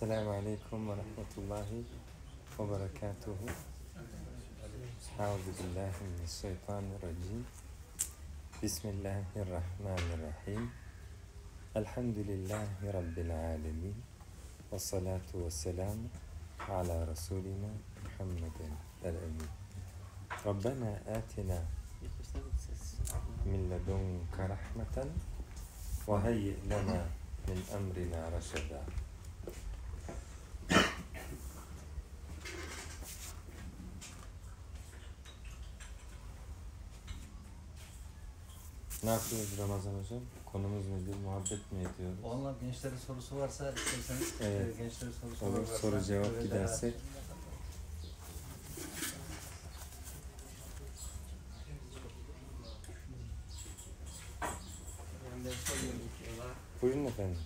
السلام عليكم ورحمة الله وبركاته. أعوذ بالله من الشيطان الرجيم. بسم الله الرحمن الرحيم. الحمد لله رب العالمين والصلاة والسلام على رسولنا محمد الأمين. ربنا آتنا من لدنك رحمة وهيئ لنا من أمرنا رشدا. Ne yapıyoruz Ramazan hocam? Konumuz nedir? Muhabbet mi ediyoruz? Onlar gençlerin sorusu varsa isterseniz Evet. e, gençlerin sorusu Olur, varsa soru cevap gidersek. Buyurun efendim.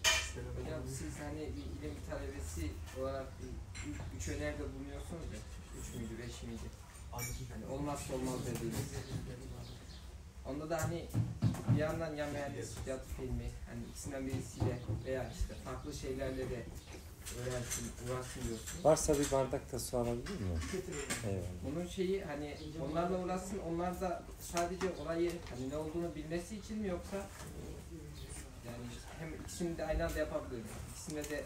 Hocam siz hani bir ilim talebesi olarak üç öneride bulunuyorsunuz ya. Üç müydü, beş miydi? Hani olmazsa olmaz dediğiniz. Onda da hani bir yandan ya mühendis ya tıp ilmi hani ikisinden birisiyle veya işte farklı şeylerle de öğrensin, uğraşsın diyorsunuz. Varsa bir bardak da su alabilir mi? Eyvallah. Bunun şeyi hani onlarla uğraşsın, onlar da sadece olayı hani ne olduğunu bilmesi için mi yoksa yani hem ikisini de aynı anda yapabilir mi? İkisinde de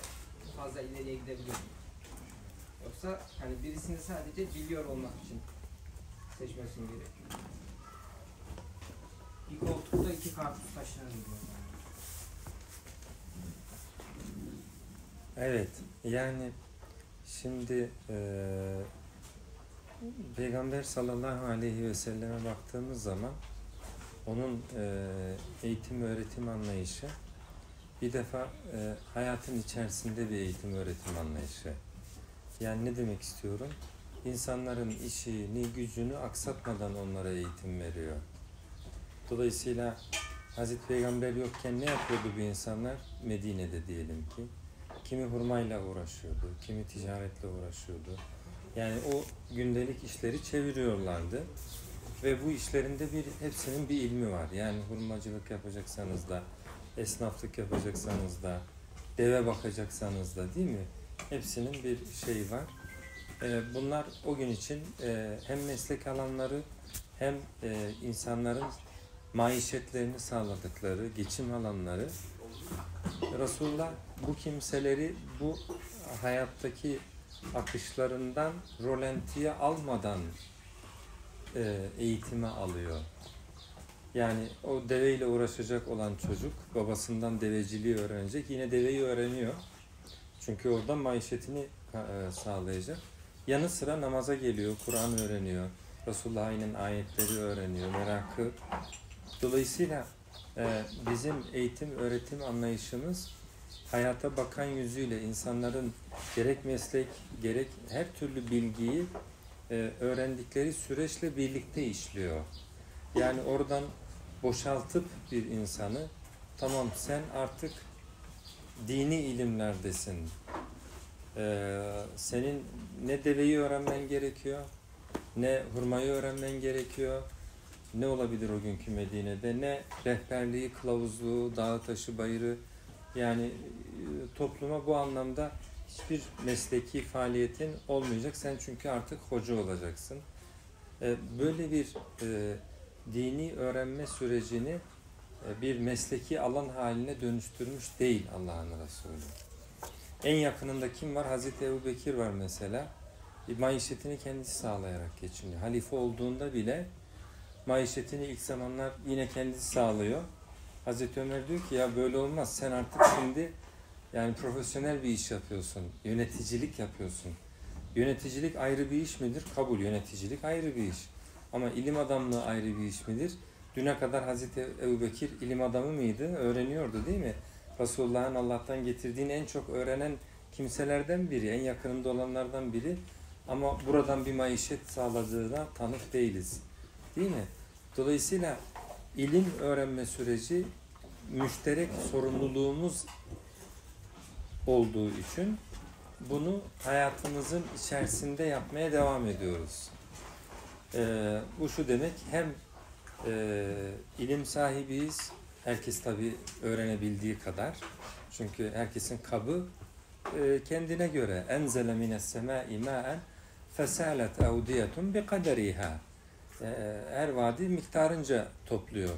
fazla ileriye gidebilir mi? Yoksa hani birisini sadece biliyor olmak için seçmesini gerekiyor. Bir koltukta iki karpuz taşınır diyor. Evet. Yani şimdi eee Peygamber sallallahu aleyhi ve selleme baktığımız zaman onun eee, eğitim öğretim anlayışı bir defa eee, hayatın içerisinde bir eğitim öğretim anlayışı. Yani ne demek istiyorum? İnsanların işini, gücünü aksatmadan onlara eğitim veriyor. Dolayısıyla Hazreti Peygamber yokken ne yapıyordu bu insanlar? Medine'de diyelim ki. Kimi hurmayla uğraşıyordu, kimi ticaretle uğraşıyordu. Yani o gündelik işleri çeviriyorlardı. Ve bu işlerinde bir hepsinin bir ilmi var. Yani hurmacılık yapacaksanız da, esnaflık yapacaksanız da, deve bakacaksanız da değil mi? Hepsinin bir şeyi var. Ee, bunlar o gün için e, hem meslek alanları hem e, insanların maişetlerini sağladıkları geçim alanları. Resulullah bu kimseleri bu hayattaki akışlarından rolantiye almadan e, eğitime alıyor. Yani o deveyle uğraşacak olan çocuk babasından deveciliği öğrenecek. Yine deveyi öğreniyor. Çünkü orada maişetini e, sağlayacak. Yanı sıra namaza geliyor, Kur'an öğreniyor. Resulullah'ın ayetleri öğreniyor, merakı. Dolayısıyla e, bizim eğitim, öğretim anlayışımız hayata bakan yüzüyle insanların gerek meslek, gerek her türlü bilgiyi e, öğrendikleri süreçle birlikte işliyor. Yani oradan boşaltıp bir insanı tamam sen artık dini ilimlerdesin. Ee, senin ne deveyi öğrenmen gerekiyor, ne hurmayı öğrenmen gerekiyor, ne olabilir o günkü Medine'de, ne rehberliği, kılavuzluğu, dağı taşı, bayırı, yani e, topluma bu anlamda hiçbir mesleki faaliyetin olmayacak. Sen çünkü artık hoca olacaksın. Ee, böyle bir e, dini öğrenme sürecini e, bir mesleki alan haline dönüştürmüş değil Allah'ın Resulü. En yakınında kim var? Hazreti Ebu Bekir var mesela. E, Maişetini kendisi sağlayarak geçiniyor. Halife olduğunda bile maişetini ilk zamanlar yine kendisi sağlıyor. Hazreti Ömer diyor ki ya böyle olmaz. Sen artık şimdi yani profesyonel bir iş yapıyorsun. Yöneticilik yapıyorsun. Yöneticilik ayrı bir iş midir? Kabul. Yöneticilik ayrı bir iş. Ama ilim adamlığı ayrı bir iş midir? Düne kadar Hazreti Ebu Bekir ilim adamı mıydı? Öğreniyordu değil mi? Resulullah'ın Allah'tan getirdiğini en çok öğrenen kimselerden biri, en yakınında olanlardan biri. Ama buradan bir maişet sağladığına tanık değiliz. Değil mi? Dolayısıyla ilim öğrenme süreci müşterek sorumluluğumuz olduğu için bunu hayatımızın içerisinde yapmaya devam ediyoruz. Ee, bu şu demek hem e, ilim sahibiyiz, herkes tabi öğrenebildiği kadar. Çünkü herkesin kabı e, kendine göre enzele mines semai ma'en fesalet evdiyetun bi kaderiha. E, her vadi miktarınca topluyor.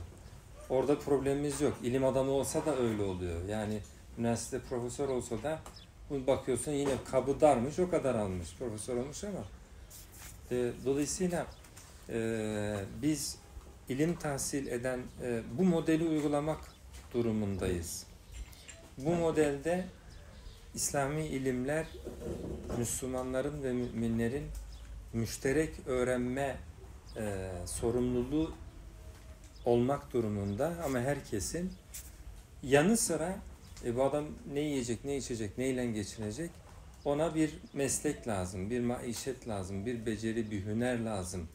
Orada problemimiz yok. İlim adamı olsa da öyle oluyor. Yani üniversite profesör olsa da bu bakıyorsun yine kabı darmış o kadar almış. Profesör olmuş ama. E, dolayısıyla e, biz ilim tahsil eden e, bu modeli uygulamak durumundayız. Bu modelde İslami ilimler Müslümanların ve müminlerin müşterek öğrenme e, sorumluluğu olmak durumunda ama herkesin yanı sıra e, bu adam ne yiyecek, ne içecek, neyle geçinecek ona bir meslek lazım, bir maişet lazım, bir beceri, bir hüner lazım.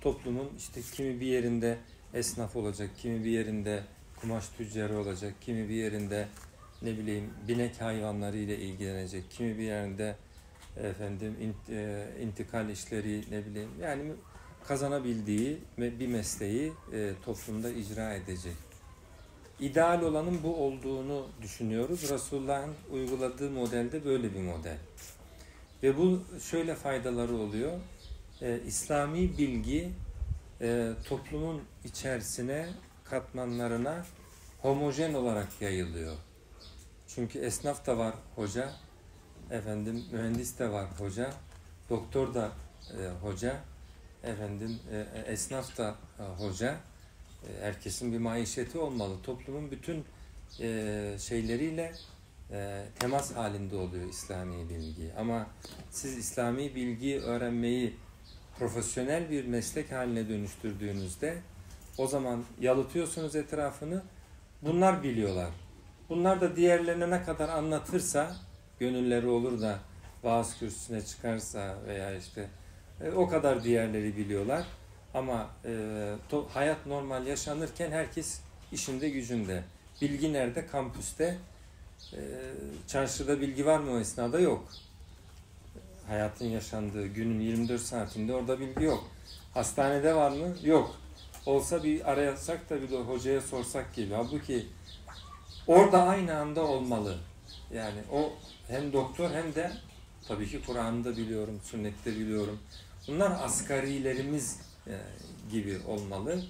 Toplumun işte kimi bir yerinde esnaf olacak, kimi bir yerinde kumaş tüccarı olacak, kimi bir yerinde ne bileyim binek hayvanları ile ilgilenecek, kimi bir yerinde efendim e, intikal işleri ne bileyim yani kazanabildiği bir mesleği e, toplumda icra edecek. İdeal olanın bu olduğunu düşünüyoruz. Resulullah'ın uyguladığı modelde böyle bir model. Ve bu şöyle faydaları oluyor. E, İslami bilgi e, toplumun içerisine katmanlarına homojen olarak yayılıyor. Çünkü esnaf da var hoca, efendim mühendis de var hoca, doktor da e, hoca, efendim e, esnaf da e, hoca. E, herkesin bir maişeti olmalı. Toplumun bütün e, şeyleriyle e, temas halinde oluyor İslami bilgi. Ama siz İslami bilgi öğrenmeyi profesyonel bir meslek haline dönüştürdüğünüzde o zaman yalıtıyorsunuz etrafını. Bunlar biliyorlar. Bunlar da diğerlerine ne kadar anlatırsa, gönülleri olur da vaaz kürsüsüne çıkarsa veya işte e, o kadar diğerleri biliyorlar. Ama e, to, hayat normal yaşanırken herkes işinde gücünde. Bilgi nerede? Kampüste. E, çarşıda bilgi var mı o esnada? Yok. Hayatın yaşandığı günün 24 saatinde orada bilgi yok. Hastanede var mı? Yok. Olsa bir arayasak da bir de hocaya sorsak gibi. Halbuki orada aynı anda olmalı. Yani o hem doktor hem de tabii ki Kur'an'da biliyorum, sünnette biliyorum. Bunlar asgarilerimiz e, gibi olmalı.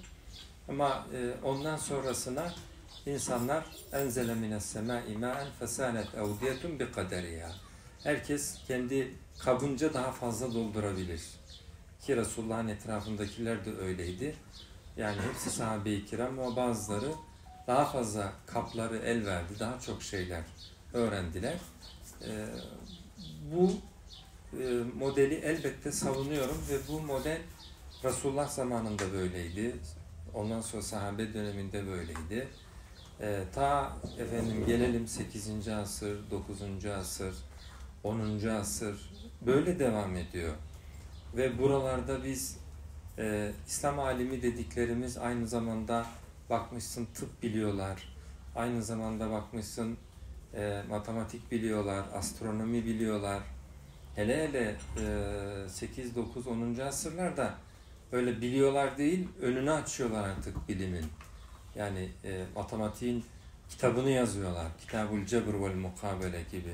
Ama e, ondan sonrasına insanlar enzele mines semai ma'en fesanet evdiyetun bi kaderiha. Herkes kendi kabınca daha fazla doldurabilir. Ki Resulullah'ın etrafındakiler de öyleydi. Yani hepsi sahabe-i kiram ama bazıları daha fazla kapları el verdi. Daha çok şeyler öğrendiler. E, bu modeli elbette savunuyorum ve bu model Resulullah zamanında böyleydi. Ondan sonra sahabe döneminde böyleydi. E, ta efendim gelelim 8. asır, 9. asır, 10. asır böyle devam ediyor. Ve buralarda biz e, İslam alimi dediklerimiz aynı zamanda bakmışsın tıp biliyorlar. Aynı zamanda bakmışsın e, matematik biliyorlar, astronomi biliyorlar. Hele hele e, 8, 9, 10. asırlarda öyle biliyorlar değil, önünü açıyorlar artık bilimin. Yani e, matematiğin kitabını yazıyorlar. Kitabul Cebr vel Mukabele gibi.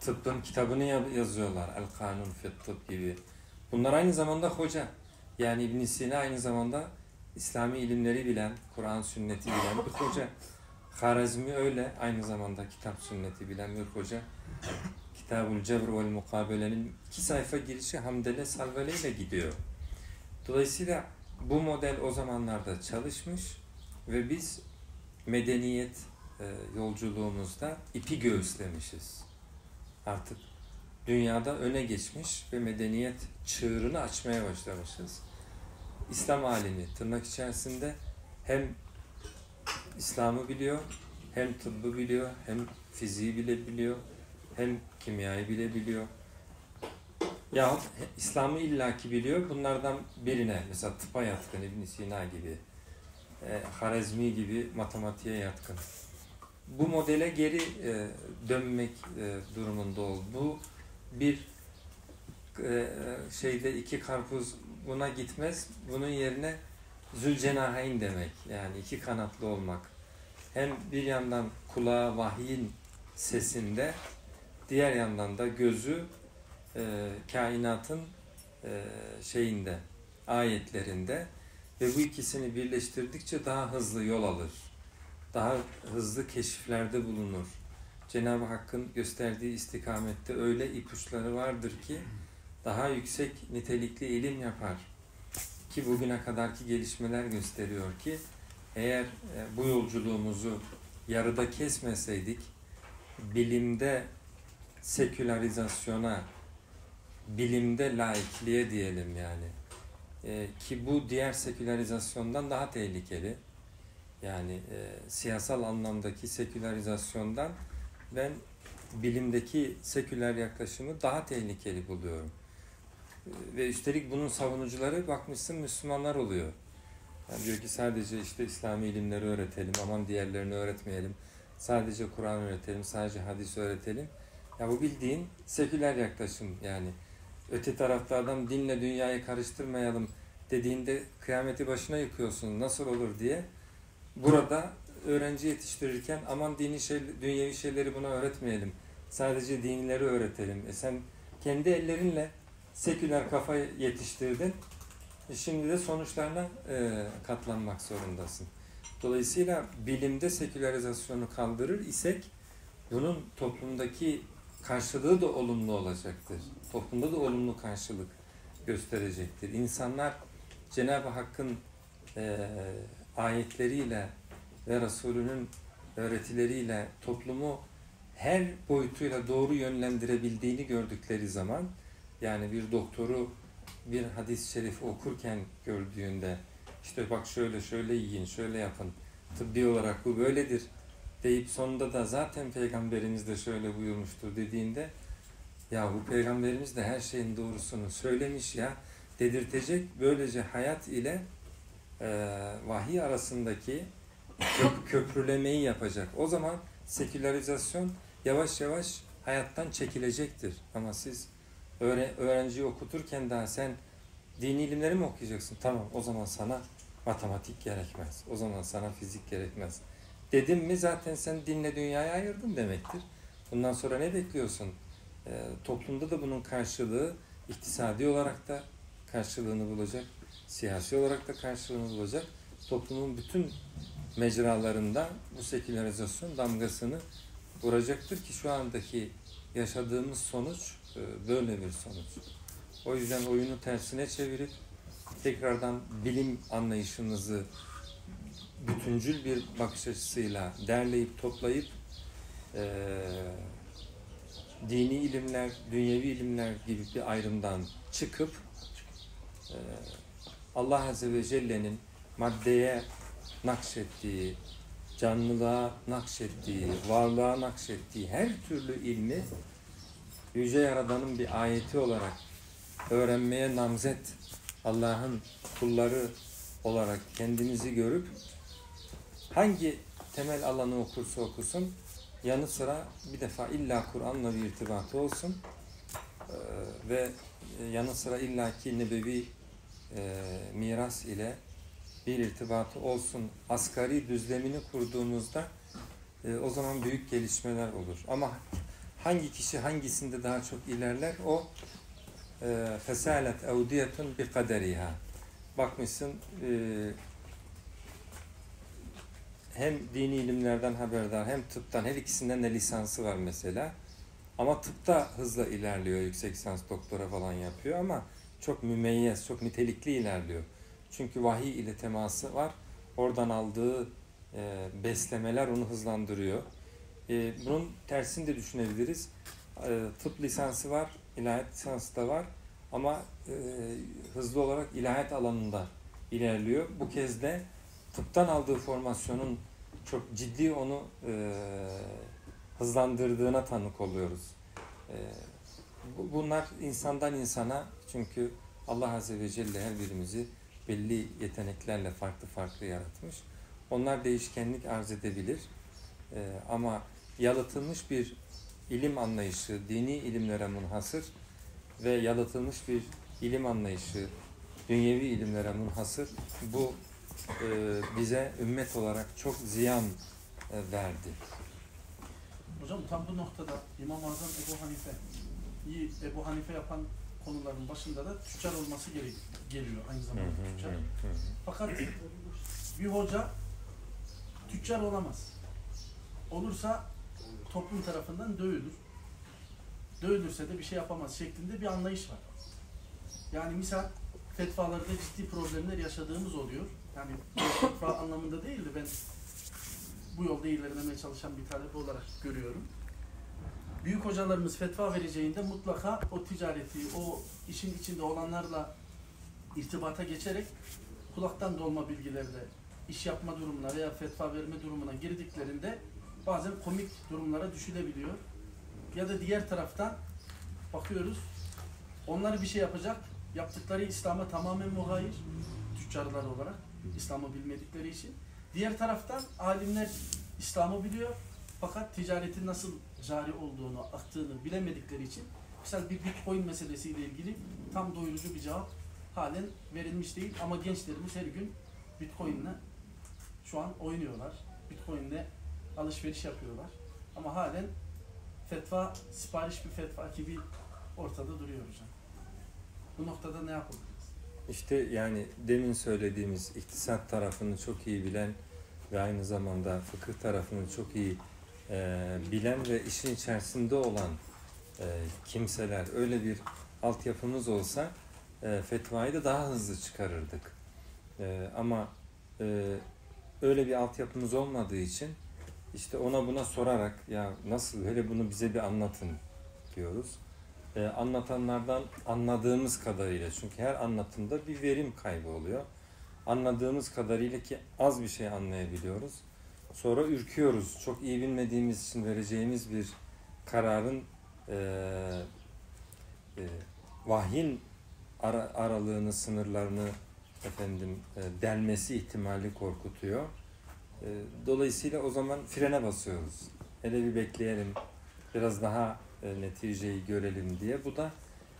Tıbbın kitabını yazıyorlar. El Kanun fit Tıbb gibi. Bunlar aynı zamanda hoca. Yani İbn Sina aynı zamanda İslami ilimleri bilen, Kur'an sünneti bilen bir hoca. Harazmi öyle aynı zamanda kitap sünneti bilen bir hoca. Kitabul Cebr vel Mukabele'nin iki sayfa girişi Hamdele Salvele ile gidiyor. Dolayısıyla bu model o zamanlarda çalışmış ve biz medeniyet e, yolculuğumuzda ipi göğüslemişiz. Artık dünyada öne geçmiş ve medeniyet çığırını açmaya başlamışız. İslam alimi tırnak içerisinde hem İslam'ı biliyor, hem tıbbı biliyor, hem fiziği bile biliyor, hem kimyayı bile biliyor. Yahut İslam'ı illaki biliyor. Bunlardan birine mesela tıpa yatkın İbn Sina gibi, e, Harezmi gibi matematiğe yatkın. Bu modele geri e, dönmek e, durumunda ol. Bu bir e, şeyde iki karpuz buna gitmez. Bunun yerine zülcenahayn demek. Yani iki kanatlı olmak. Hem bir yandan kulağa vahyin sesinde diğer yandan da gözü e, kainatın e, şeyinde, ayetlerinde ve bu ikisini birleştirdikçe daha hızlı yol alır. Daha hızlı keşiflerde bulunur. Cenab-ı Hakk'ın gösterdiği istikamette öyle ipuçları vardır ki daha yüksek nitelikli ilim yapar. Ki bugüne kadarki gelişmeler gösteriyor ki eğer e, bu yolculuğumuzu yarıda kesmeseydik bilimde sekülarizasyona, bilimde laikliğe diyelim yani. E, ki bu diğer sekülarizasyondan daha tehlikeli. Yani e, siyasal anlamdaki sekülarizasyondan ben bilimdeki seküler yaklaşımı daha tehlikeli buluyorum. E, ve üstelik bunun savunucuları bakmışsın Müslümanlar oluyor. Yani diyor ki sadece işte İslami ilimleri öğretelim, aman diğerlerini öğretmeyelim. Sadece Kur'an öğretelim, sadece hadis öğretelim. Ya bu bildiğin seküler yaklaşım yani. Öte tarafta adam dinle dünyayı karıştırmayalım dediğinde kıyameti başına yıkıyorsun nasıl olur diye. Burada öğrenci yetiştirirken aman dini şey, dünyevi şeyleri buna öğretmeyelim. Sadece dinileri öğretelim. E sen kendi ellerinle seküler kafa yetiştirdin. E şimdi de sonuçlarına e, katlanmak zorundasın. Dolayısıyla bilimde sekülerizasyonu kaldırır isek bunun toplumdaki karşılığı da olumlu olacaktır. Toplumda da olumlu karşılık gösterecektir. İnsanlar Cenab-ı Hakk'ın e, ayetleriyle ve Resulünün öğretileriyle toplumu her boyutuyla doğru yönlendirebildiğini gördükleri zaman yani bir doktoru bir hadis-i şerif okurken gördüğünde işte bak şöyle şöyle yiyin, şöyle yapın, tıbbi olarak bu böyledir deyip sonunda da zaten peygamberimiz de şöyle buyurmuştur dediğinde ya bu peygamberimiz de her şeyin doğrusunu söylemiş ya dedirtecek böylece hayat ile e, vahiy arasındaki köp köprülemeyi yapacak. O zaman sekülerizasyon yavaş yavaş hayattan çekilecektir. Ama siz öğre öğrenciyi okuturken daha sen dini ilimleri mi okuyacaksın? Tamam o zaman sana matematik gerekmez. O zaman sana fizik gerekmez. Dedim mi zaten sen dinle dünyayı ayırdın demektir. Bundan sonra ne bekliyorsun? E, toplumda da bunun karşılığı iktisadi olarak da karşılığını bulacak. Siyasi olarak da karşılığını bulacak. Toplumun bütün mecralarında bu sekülerizasyon damgasını vuracaktır ki şu andaki yaşadığımız sonuç e, böyle bir sonuç. O yüzden oyunu tersine çevirip tekrardan bilim anlayışınızı bütüncül bir bakış açısıyla derleyip toplayıp e, dini ilimler, dünyevi ilimler gibi bir ayrımdan çıkıp e, Allah Azze ve Celle'nin maddeye nakşettiği, canlılığa nakşettiği, varlığa nakşettiği her türlü ilmi Yüce Yaradan'ın bir ayeti olarak öğrenmeye namzet Allah'ın kulları olarak kendimizi görüp hangi temel alanı okursa okusun yanı sıra bir defa illa Kur'an'la bir irtibatı olsun ee, ve yanı sıra illaki nebevi e, miras ile bir irtibatı olsun asgari düzlemini kurduğumuzda e, o zaman büyük gelişmeler olur. Ama hangi kişi hangisinde daha çok ilerler o e, fesalet evdiyetun bi kaderiha bakmışsın e, hem dini ilimlerden haberdar hem tıptan her ikisinden de lisansı var mesela. Ama tıpta hızla ilerliyor, yüksek lisans doktora falan yapıyor ama çok mümeyyez, çok nitelikli ilerliyor. Çünkü vahiy ile teması var. Oradan aldığı e, beslemeler onu hızlandırıyor. E, bunun tersini de düşünebiliriz. E, tıp lisansı var, ilahiyat lisansı da var ama e, hızlı olarak ilahiyat alanında ilerliyor. Bu kez de tıptan aldığı formasyonun çok ciddi onu e, hızlandırdığına tanık oluyoruz. E, bu, bunlar insandan insana çünkü Allah Azze ve Celle her birimizi belli yeteneklerle farklı farklı yaratmış. Onlar değişkenlik arz edebilir. E, ama yalıtılmış bir ilim anlayışı, dini ilimlere munhasır ve yalıtılmış bir ilim anlayışı, dünyevi ilimlere munhasır bu bize ümmet olarak çok ziyan e, verdi. Hocam tam bu noktada İmam-ı Azam Ebu Hanife iyi Ebu Hanife yapan konuların başında da tüccar olması gerek geliyor aynı zamanda tüccar. Fakat bir hoca tüccar olamaz. Olursa toplum tarafından dövülür. Dövülürse de bir şey yapamaz şeklinde bir anlayış var. Yani misal fetvalarda ciddi problemler yaşadığımız oluyor. Yani fetva anlamında değil de ben bu yolda ilerlemeye çalışan bir talebe olarak görüyorum. Büyük hocalarımız fetva vereceğinde mutlaka o ticareti, o işin içinde olanlarla irtibata geçerek kulaktan dolma bilgilerle iş yapma durumuna veya fetva verme durumuna girdiklerinde bazen komik durumlara düşülebiliyor. Ya da diğer taraftan bakıyoruz onlar bir şey yapacak yaptıkları İslam'a tamamen muhayir tüccarlar olarak İslam'ı bilmedikleri için. Diğer taraftan alimler İslam'ı biliyor fakat ticaretin nasıl cari olduğunu, aktığını bilemedikleri için mesela bir bitcoin meselesiyle ilgili tam doyurucu bir cevap halen verilmiş değil ama gençlerimiz her gün bitcoin'le şu an oynuyorlar. Bitcoin'le alışveriş yapıyorlar. Ama halen fetva, sipariş bir fetva gibi ortada duruyor hocam. Bu noktada ne yapabiliriz? İşte yani demin söylediğimiz iktisat tarafını çok iyi bilen ve aynı zamanda fıkıh tarafını çok iyi e, bilen ve işin içerisinde olan e, kimseler öyle bir altyapımız olsa e, fetvayı da daha hızlı çıkarırdık. E, ama e, öyle bir altyapımız olmadığı için işte ona buna sorarak ya nasıl hele bunu bize bir anlatın diyoruz. E, anlatanlardan anladığımız kadarıyla çünkü her anlatımda bir verim kaybı oluyor. Anladığımız kadarıyla ki az bir şey anlayabiliyoruz. Sonra ürküyoruz. Çok iyi bilmediğimiz için vereceğimiz bir kararın e, e, vahyin ara, aralığını, sınırlarını efendim e, delmesi ihtimali korkutuyor. E, dolayısıyla o zaman frene basıyoruz. Hele bir bekleyelim, biraz daha e, neticeyi görelim diye. Bu da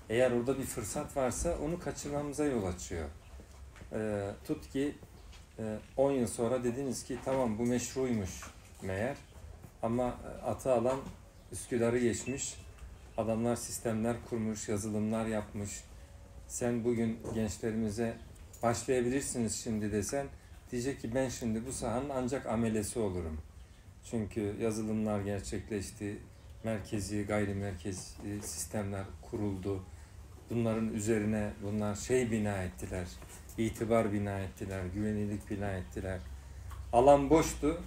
eğer orada bir fırsat varsa onu kaçırmamıza yol açıyor. E, tut ki e, 10 yıl sonra dediniz ki tamam bu meşruymuş meğer ama e, atı alan Üsküdar'ı geçmiş. Adamlar sistemler kurmuş, yazılımlar yapmış. Sen bugün gençlerimize başlayabilirsiniz şimdi desen diyecek ki ben şimdi bu sahanın ancak amelesi olurum. Çünkü yazılımlar gerçekleşti, merkezi, gayrimerkezi sistemler kuruldu. Bunların üzerine bunlar şey bina ettiler, itibar bina ettiler, güvenilirlik bina ettiler. Alan boştu,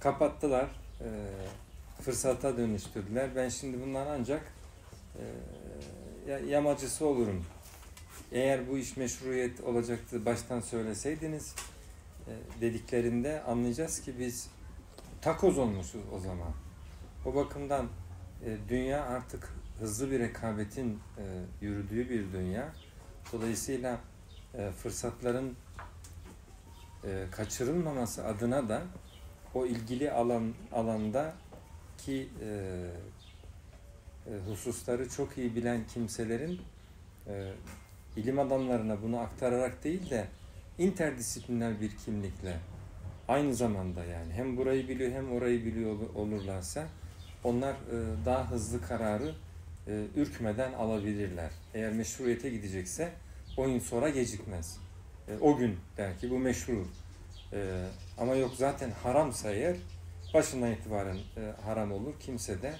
kapattılar, e, fırsata dönüştürdüler. Ben şimdi bunlar ancak e, ya- yamacısı olurum. Eğer bu iş meşruiyet olacaktı baştan söyleseydiniz e, dediklerinde anlayacağız ki biz takoz olmuşuz o zaman. O bakımdan dünya artık hızlı bir rekabetin e, yürüdüğü bir dünya. Dolayısıyla e, fırsatların e, kaçırılmaması adına da o ilgili alan alanda ki e, e, hususları çok iyi bilen kimselerin e, ilim adamlarına bunu aktararak değil de interdisipliner bir kimlikle aynı zamanda yani hem burayı biliyor hem orayı biliyor ol- olurlarsa onlar e, daha hızlı kararı e, ürkmeden alabilirler. Eğer meşruiyete gidecekse 10 yıl sonra gecikmez. E, o gün der ki bu meşru. Ama yok zaten haramsa eğer başından itibaren haram olur. Kimse de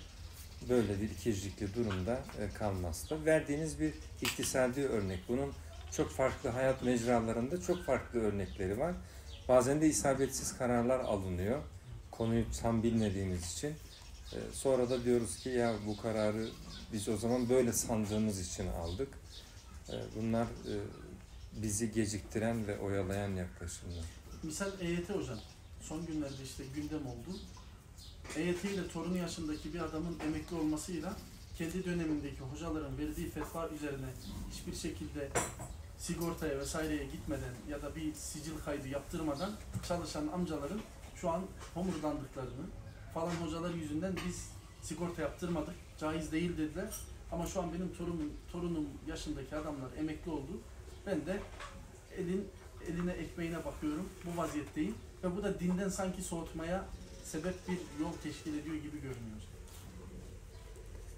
böyle bir ikircikli durumda e, kalmaz da. Verdiğiniz bir iktisadi örnek. Bunun çok farklı hayat mecralarında çok farklı örnekleri var. Bazen de isabetsiz kararlar alınıyor. Konuyu tam bilmediğimiz için. E, Sonra da diyoruz ki ya bu kararı biz o zaman böyle sandığımız için aldık. E, Bunlar e, bizi geciktiren ve oyalayan yaklaşımlar. Misal EYT hocam. Son günlerde işte gündem oldu. EYT ile torunu yaşındaki bir adamın emekli olmasıyla kendi dönemindeki hocaların verdiği fetva üzerine hiçbir şekilde sigortaya vesaireye gitmeden ya da bir sicil kaydı yaptırmadan çalışan amcaların şu an homurdandıklarını falan hocalar yüzünden biz sigorta yaptırmadık, caiz değil dediler. Ama şu an benim torunum, torunum yaşındaki adamlar emekli oldu. Ben de elin eline ekmeğine bakıyorum. Bu vaziyetteyim. Ve bu da dinden sanki soğutmaya sebep bir yol teşkil ediyor gibi görünüyor.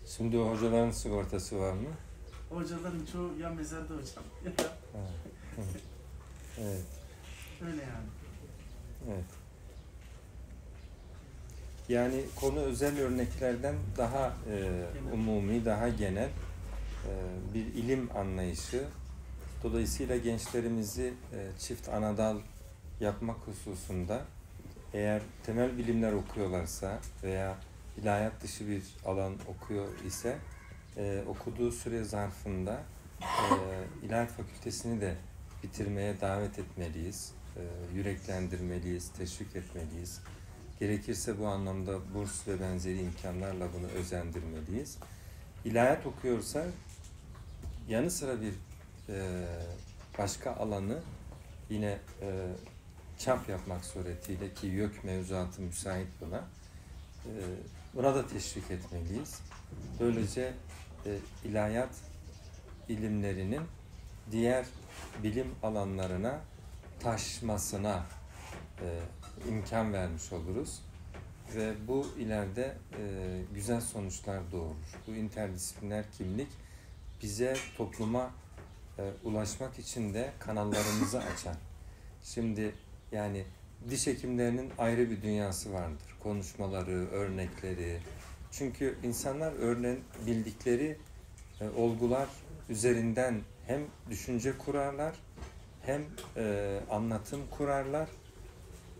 Şimdi o hocaların sigortası var mı? Hocaların çoğu ya mezarda hocam. Evet, öyle yani. evet. Yani konu özel örneklerden daha e, umumi, daha genel e, bir ilim anlayışı. Dolayısıyla gençlerimizi e, çift anadal yapmak hususunda eğer temel bilimler okuyorlarsa veya ilahiyat dışı bir alan okuyor ise e, okuduğu süre zarfında e, ilahiyat fakültesini de bitirmeye davet etmeliyiz, e, yüreklendirmeliyiz, teşvik etmeliyiz. Gerekirse bu anlamda burs ve benzeri imkanlarla bunu özendirmeliyiz. İlahiyat okuyorsa yanı sıra bir e, başka alanı yine e, çap yapmak suretiyle ki YÖK mevzuatı müsait buna e, buna da teşvik etmeliyiz. Böylece e, ilahiyat ilimlerinin diğer bilim alanlarına taşmasına e, imkan vermiş oluruz ve bu ileride e, güzel sonuçlar doğurur. Bu interdisipliner kimlik bize topluma e, ulaşmak için de kanallarımızı açar. Şimdi yani diş hekimlerinin ayrı bir dünyası vardır. Konuşmaları, örnekleri. Çünkü insanlar örneğin bildikleri e, olgular üzerinden hem düşünce kurarlar hem e, anlatım kurarlar.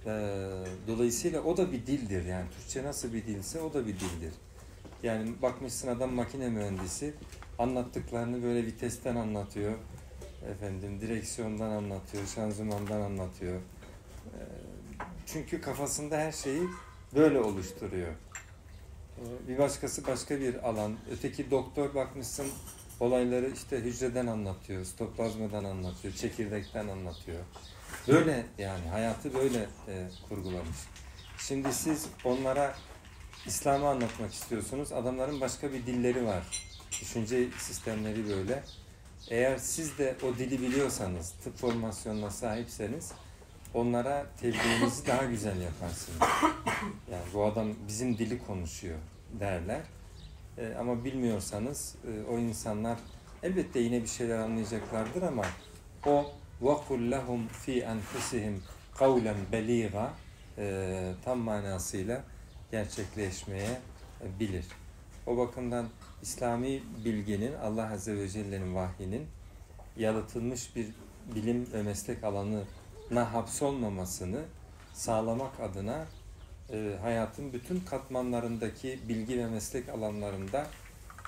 E, dolayısıyla o da bir dildir yani Türkçe nasıl bir dilse o da bir dildir. Yani bakmışsın adam makine mühendisi anlattıklarını böyle vitesten anlatıyor. Efendim direksiyondan anlatıyor, şanzımandan anlatıyor. E, çünkü kafasında her şeyi böyle oluşturuyor. E, bir başkası başka bir alan. Öteki doktor bakmışsın olayları işte hücreden anlatıyor, stoplazmadan anlatıyor, çekirdekten anlatıyor. Böyle yani hayatı böyle e, kurgulamış. Şimdi siz onlara İslam'ı anlatmak istiyorsunuz. Adamların başka bir dilleri var. Düşünce sistemleri böyle. Eğer siz de o dili biliyorsanız, tıp formasyonuna sahipseniz onlara tebliğinizi daha güzel yaparsınız. Yani bu adam bizim dili konuşuyor derler. E, ama bilmiyorsanız e, o insanlar elbette yine bir şeyler anlayacaklardır ama o وَقُلْ لَهُمْ ف۪ي أَنْفُسِهِمْ قَوْلًا بَل۪يغًا e, tam manasıyla gerçekleşmeye e, bilir. O bakımdan İslami bilginin Allah Azze ve Celle'nin vahyinin yalıtılmış bir bilim ve meslek alanına hapsolmamasını sağlamak adına e, hayatın bütün katmanlarındaki bilgi ve meslek alanlarında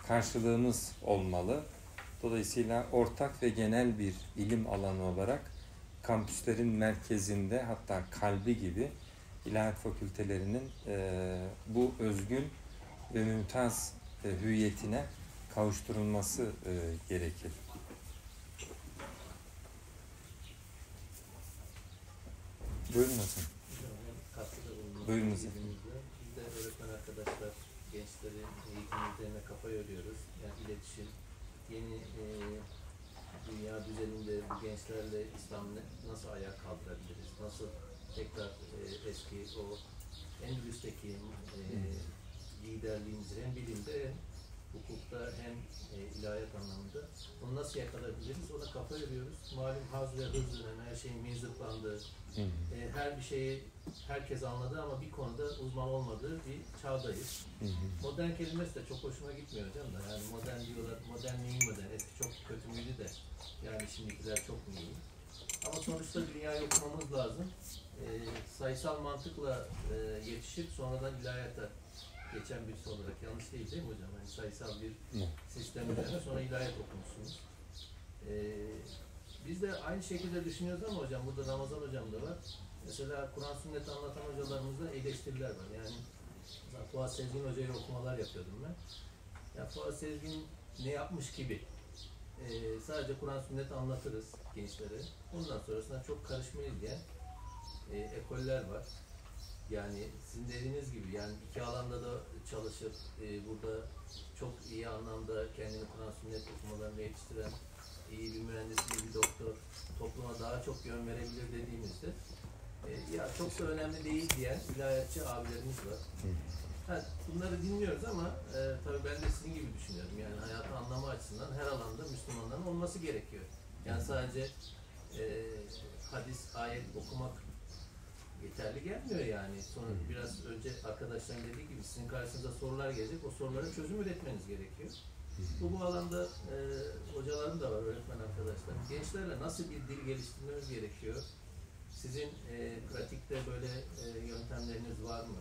karşılığımız olmalı. Dolayısıyla ortak ve genel bir ilim alanı olarak kampüslerin merkezinde hatta kalbi gibi ilahiyat fakültelerinin e, bu özgün ve mümtaz e, hüviyetine kavuşturulması e, gerekir. Buyurun hocam. Buyurunuz. izninizle. Biz de öğretmen arkadaşlar, gençleri eğitim üzerine kafa yoruyoruz. Yani iletişim, yeni e, dünya düzeninde bu gençlerle İslam'ı nasıl ayağa kaldırabiliriz? Nasıl tekrar e, eski o Endülüs'teki e, liderliğimizi hem bilimde hem hukukta hem e, ilahiyat anlamında bunu nasıl yakalayabiliriz? Ona kafa yoruyoruz. Malum haz ve hızla her şeyin hı. e, her bir şeyi herkes anladı ama bir konuda uzman olmadığı bir çağdayız. Hı hı. Modern kelimesi de çok hoşuma gitmiyor hocam da. Yani modern diyorlar, modern neyin modern? Eski çok kötü müydü de. Yani şimdikiler çok mu iyi? Ama sonuçta dünyayı okumamız lazım. E, sayısal mantıkla e, yetişip sonradan ilahiyata geçen birisi olarak yanlış değil değil mi hocam? Yani sayısal bir sistem üzerine sonra ilahiyat okumuşsunuz. E, biz de aynı şekilde düşünüyoruz ama hocam burada Ramazan hocam da var. Mesela Kur'an sünneti anlatan hocalarımızda eleştiriler var. Yani mesela Fuat Sezgin hocayla okumalar yapıyordum ben. Ya Fuat Sezgin ne yapmış gibi. Ee, sadece Kur'an sünneti anlatırız gençlere. Ondan sonrasında çok karışmayız diye e, ekoller var. Yani sizin dediğiniz gibi yani iki alanda da çalışıp e, burada çok iyi anlamda kendini Kur'an sünnet okumalarına yetiştiren iyi bir mühendis, iyi bir doktor topluma daha çok yön verebilir dediğimizde e, ya çok da önemli değil diyen ilahiyatçı abilerimiz var. Ha, bunları dinliyoruz ama e, tabii ben de sizin gibi düşünüyorum. Yani hayatı anlama açısından her alanda Müslümanların olması gerekiyor. Yani sadece e, hadis, ayet okumak yeterli gelmiyor yani. Sonra biraz önce arkadaşların dediği gibi sizin karşınıza sorular gelecek. O sorulara çözüm üretmeniz gerekiyor. Bu bu alanda e, hocalarım da var, öğretmen arkadaşlar. Gençlerle nasıl bir dil geliştirmemiz gerekiyor? Sizin e, pratikte böyle e, yöntemleriniz var mı?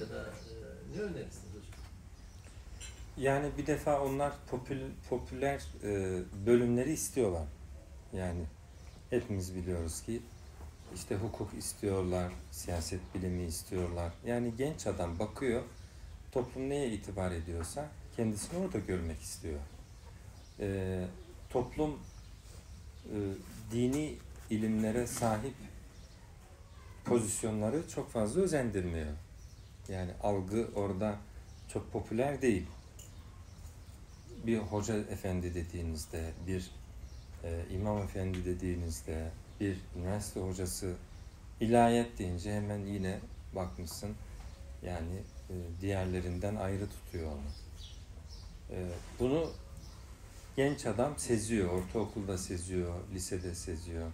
Ya da e, ne önerirsiniz hocam? Yani bir defa onlar popül, popüler e, bölümleri istiyorlar. Yani hepimiz biliyoruz ki işte hukuk istiyorlar, siyaset bilimi istiyorlar. Yani genç adam bakıyor, toplum neye itibar ediyorsa kendisini orada görmek istiyor. E, toplum e, dini ilimlere sahip pozisyonları çok fazla özendirmiyor. Yani algı orada çok popüler değil. Bir hoca efendi dediğinizde, bir e, imam efendi dediğinizde, bir üniversite hocası ilahiyat deyince hemen yine bakmışsın yani e, diğerlerinden ayrı tutuyor onu. E, bunu genç adam seziyor, ortaokulda seziyor, lisede seziyor.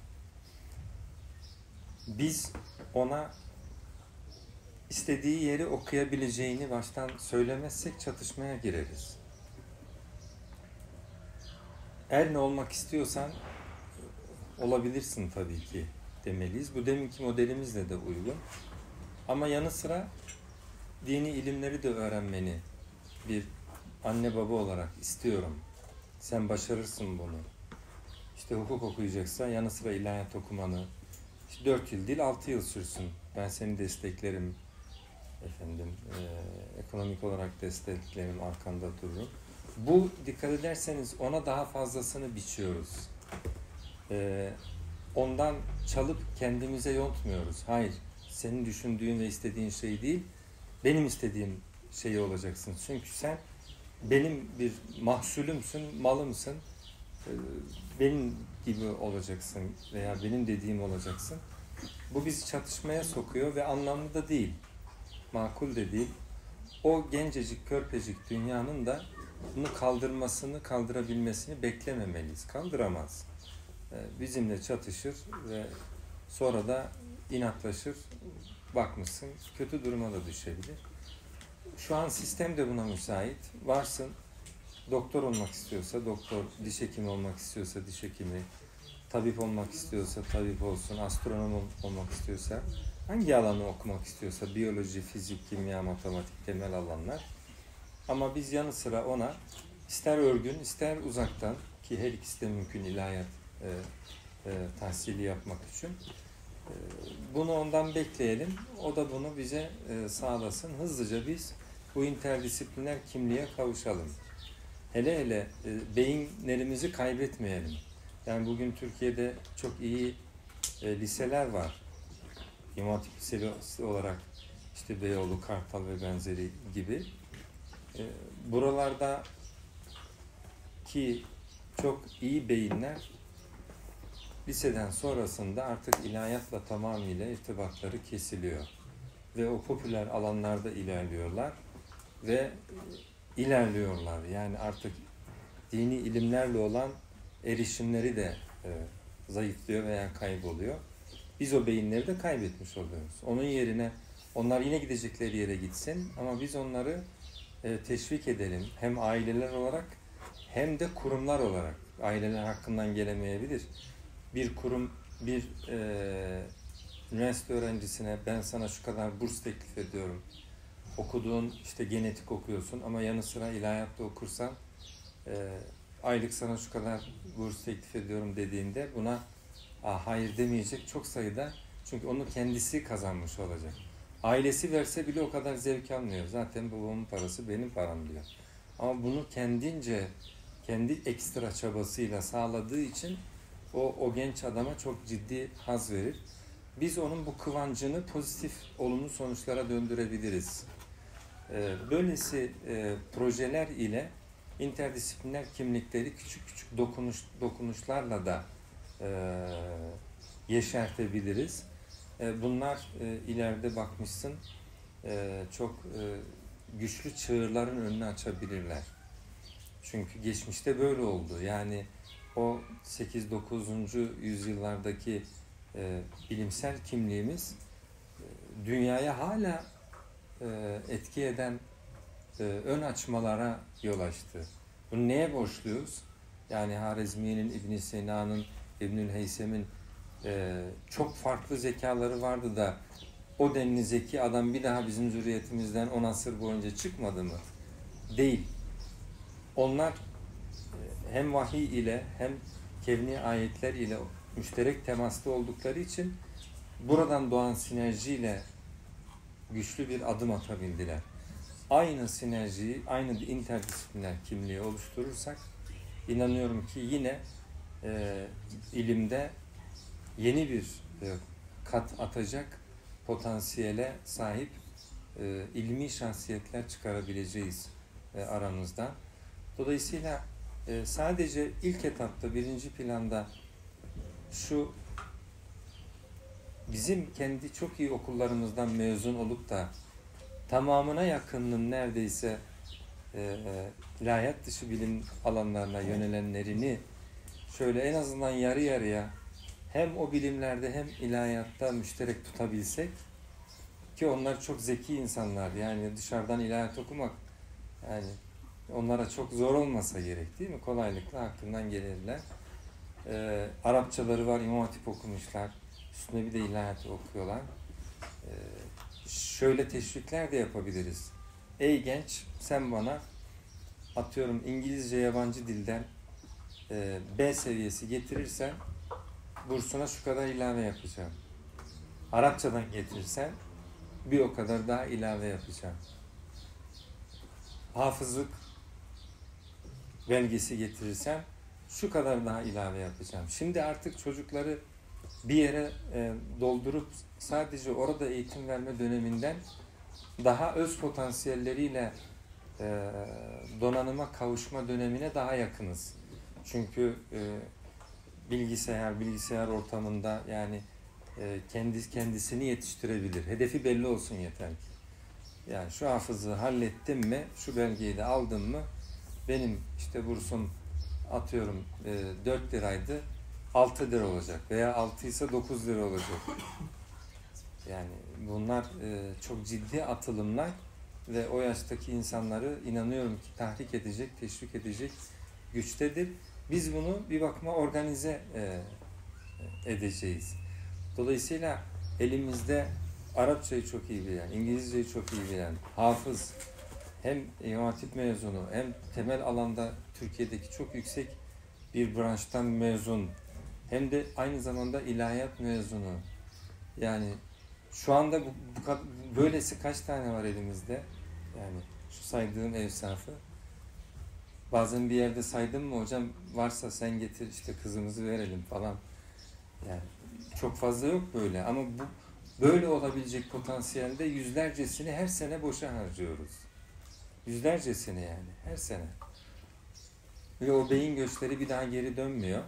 Biz ona istediği yeri okuyabileceğini baştan söylemezsek çatışmaya gireriz. Er ne olmak istiyorsan olabilirsin tabii ki demeliyiz. Bu deminki modelimizle de uygun. Ama yanı sıra dini ilimleri de öğrenmeni bir anne baba olarak istiyorum. Sen başarırsın bunu. İşte hukuk okuyacaksa yanı sıra ilahiyat okumanı, işte 4 yıl değil 6 yıl sürsün. Ben seni desteklerim efendim. E, ekonomik olarak desteklerim, arkanda dururum. Bu dikkat ederseniz ona daha fazlasını biçiyoruz. E, ondan çalıp kendimize yontmuyoruz. Hayır, senin düşündüğün ve istediğin şey değil, benim istediğim şeyi olacaksın. Çünkü sen benim bir mahsulümsün, malımsın. E, benim gibi olacaksın veya benim dediğim olacaksın. Bu bizi çatışmaya sokuyor ve anlamlı da değil. Makul de değil. O gencecik, körpecik dünyanın da bunu kaldırmasını, kaldırabilmesini beklememeliyiz. Kaldıramaz. Ee, Bizimle çatışır ve sonra da inatlaşır. Bakmışsın kötü duruma da düşebilir. Şu an sistem de buna müsait. Varsın doktor olmak istiyorsa doktor, diş hekimi olmak istiyorsa diş hekimi, tabip olmak istiyorsa tabip olsun, astronom ol- olmak istiyorsa, hangi alanı okumak istiyorsa, biyoloji, fizik, kimya, matematik temel alanlar. Ama biz yanı sıra ona ister örgün, ister uzaktan ki her ikisi de mümkün ilahiyat e, e, tahsili yapmak için. E, bunu ondan bekleyelim. O da bunu bize e, sağlasın. Hızlıca biz bu interdisipliner kimliğe kavuşalım. Hele hele e, beyinlerimizi kaybetmeyelim. Yani bugün Türkiye'de çok iyi e, liseler var. İmam Hatip olarak işte Beyoğlu, Kartal ve benzeri gibi. E, buralarda ki çok iyi beyinler liseden sonrasında artık ilahiyatla tamamıyla irtibatları kesiliyor. Ve o popüler alanlarda ilerliyorlar ve ilerliyorlar. Yani artık dini ilimlerle olan erişimleri de e, zayıflıyor veya kayboluyor. Biz o beyinleri de kaybetmiş oluyoruz. Onun yerine onlar yine gidecekleri yere gitsin ama biz onları e, teşvik edelim. Hem aileler olarak hem de kurumlar olarak. Aileler hakkından gelemeyebilir. Bir kurum bir e, üniversite öğrencisine ben sana şu kadar burs teklif ediyorum. Okuduğun işte genetik okuyorsun ama yanı sıra ilahiyatta okursan e, aylık sana şu kadar burs teklif ediyorum dediğinde buna Aa, hayır demeyecek çok sayıda çünkü onu kendisi kazanmış olacak. Ailesi verse bile o kadar zevk almıyor. Zaten babamın parası benim param diyor. Ama bunu kendince kendi ekstra çabasıyla sağladığı için o, o genç adama çok ciddi haz verir. Biz onun bu kıvancını pozitif, olumlu sonuçlara döndürebiliriz. Ee, Böylesi e, projeler ile interdisipliner kimlikleri küçük küçük dokunuş, dokunuşlarla da e, yeşertebiliriz. E, bunlar e, ileride bakmışsın e, çok e, güçlü çığırların önünü açabilirler. Çünkü geçmişte böyle oldu. Yani o 8-9. yüzyıllardaki e, bilimsel kimliğimiz e, dünyaya hala e, etki eden e, ön açmalara yol açtı. Bunu neye borçluyuz? Yani Harizmiye'nin, İbn Sina'nın, İbnül Heysem'in e, çok farklı zekaları vardı da o denli zeki adam bir daha bizim zürriyetimizden 10 asır boyunca çıkmadı mı? Değil. Onlar hem vahiy ile hem kevni ayetler ile müşterek temasta oldukları için buradan doğan sinerjiyle güçlü bir adım atabildiler. Aynı sinerjiyi, aynı interdisipliner kimliği oluşturursak inanıyorum ki yine e, ilimde yeni bir e, kat atacak potansiyele sahip e, ilmi şahsiyetler çıkarabileceğiz e, aramızda. Dolayısıyla e, sadece ilk etapta, birinci planda şu bizim kendi çok iyi okullarımızdan mezun olup da tamamına yakınının neredeyse e, ilahiyat dışı bilim alanlarına yönelenlerini şöyle en azından yarı yarıya hem o bilimlerde hem ilahiyatta müşterek tutabilsek ki onlar çok zeki insanlar. Yani dışarıdan ilahiyat okumak yani onlara çok zor olmasa gerek değil mi? Kolaylıkla aklından gelirler. Ee, Arapçaları var, İmam Hatip okumuşlar. Üstüne bir de ilahiyat okuyorlar. Ee, şöyle teşvikler de yapabiliriz. Ey genç sen bana atıyorum İngilizce yabancı dilden e, B seviyesi getirirsen bursuna şu kadar ilave yapacağım. Arapçadan getirirsen bir o kadar daha ilave yapacağım. Hafızlık belgesi getirirsen şu kadar daha ilave yapacağım. Şimdi artık çocukları bir yere e, doldurup sadece orada eğitim verme döneminden daha öz potansiyelleriyle e, donanıma kavuşma dönemine daha yakınız. Çünkü e, bilgisayar, bilgisayar ortamında yani e, kendi kendisini yetiştirebilir. Hedefi belli olsun yeter ki. Yani şu hafızı hallettim mi, şu belgeyi de aldım mı, benim işte bursum atıyorum e, 4 liraydı, 6 lira olacak veya 6 ise 9 lira olacak. Yani bunlar e, çok ciddi atılımlar ve o yaştaki insanları inanıyorum ki tahrik edecek, teşvik edecek güçtedir. Biz bunu bir bakıma organize e, edeceğiz. Dolayısıyla elimizde Arapçayı çok iyi bilen, İngilizceyi çok iyi bilen, hafız, hem İmam Hatip mezunu hem temel alanda Türkiye'deki çok yüksek bir branştan mezun hem de aynı zamanda ilahiyat mezunu. Yani şu anda bu, bu böylesi kaç tane var elimizde? Yani şu saydığım evsafı. Bazen bir yerde saydım mı hocam varsa sen getir işte kızımızı verelim falan. Yani çok fazla yok böyle ama bu böyle olabilecek potansiyelde yüzlercesini her sene boşa harcıyoruz. Yüzlercesini yani her sene. Ve o beyin göçleri bir daha geri dönmüyor.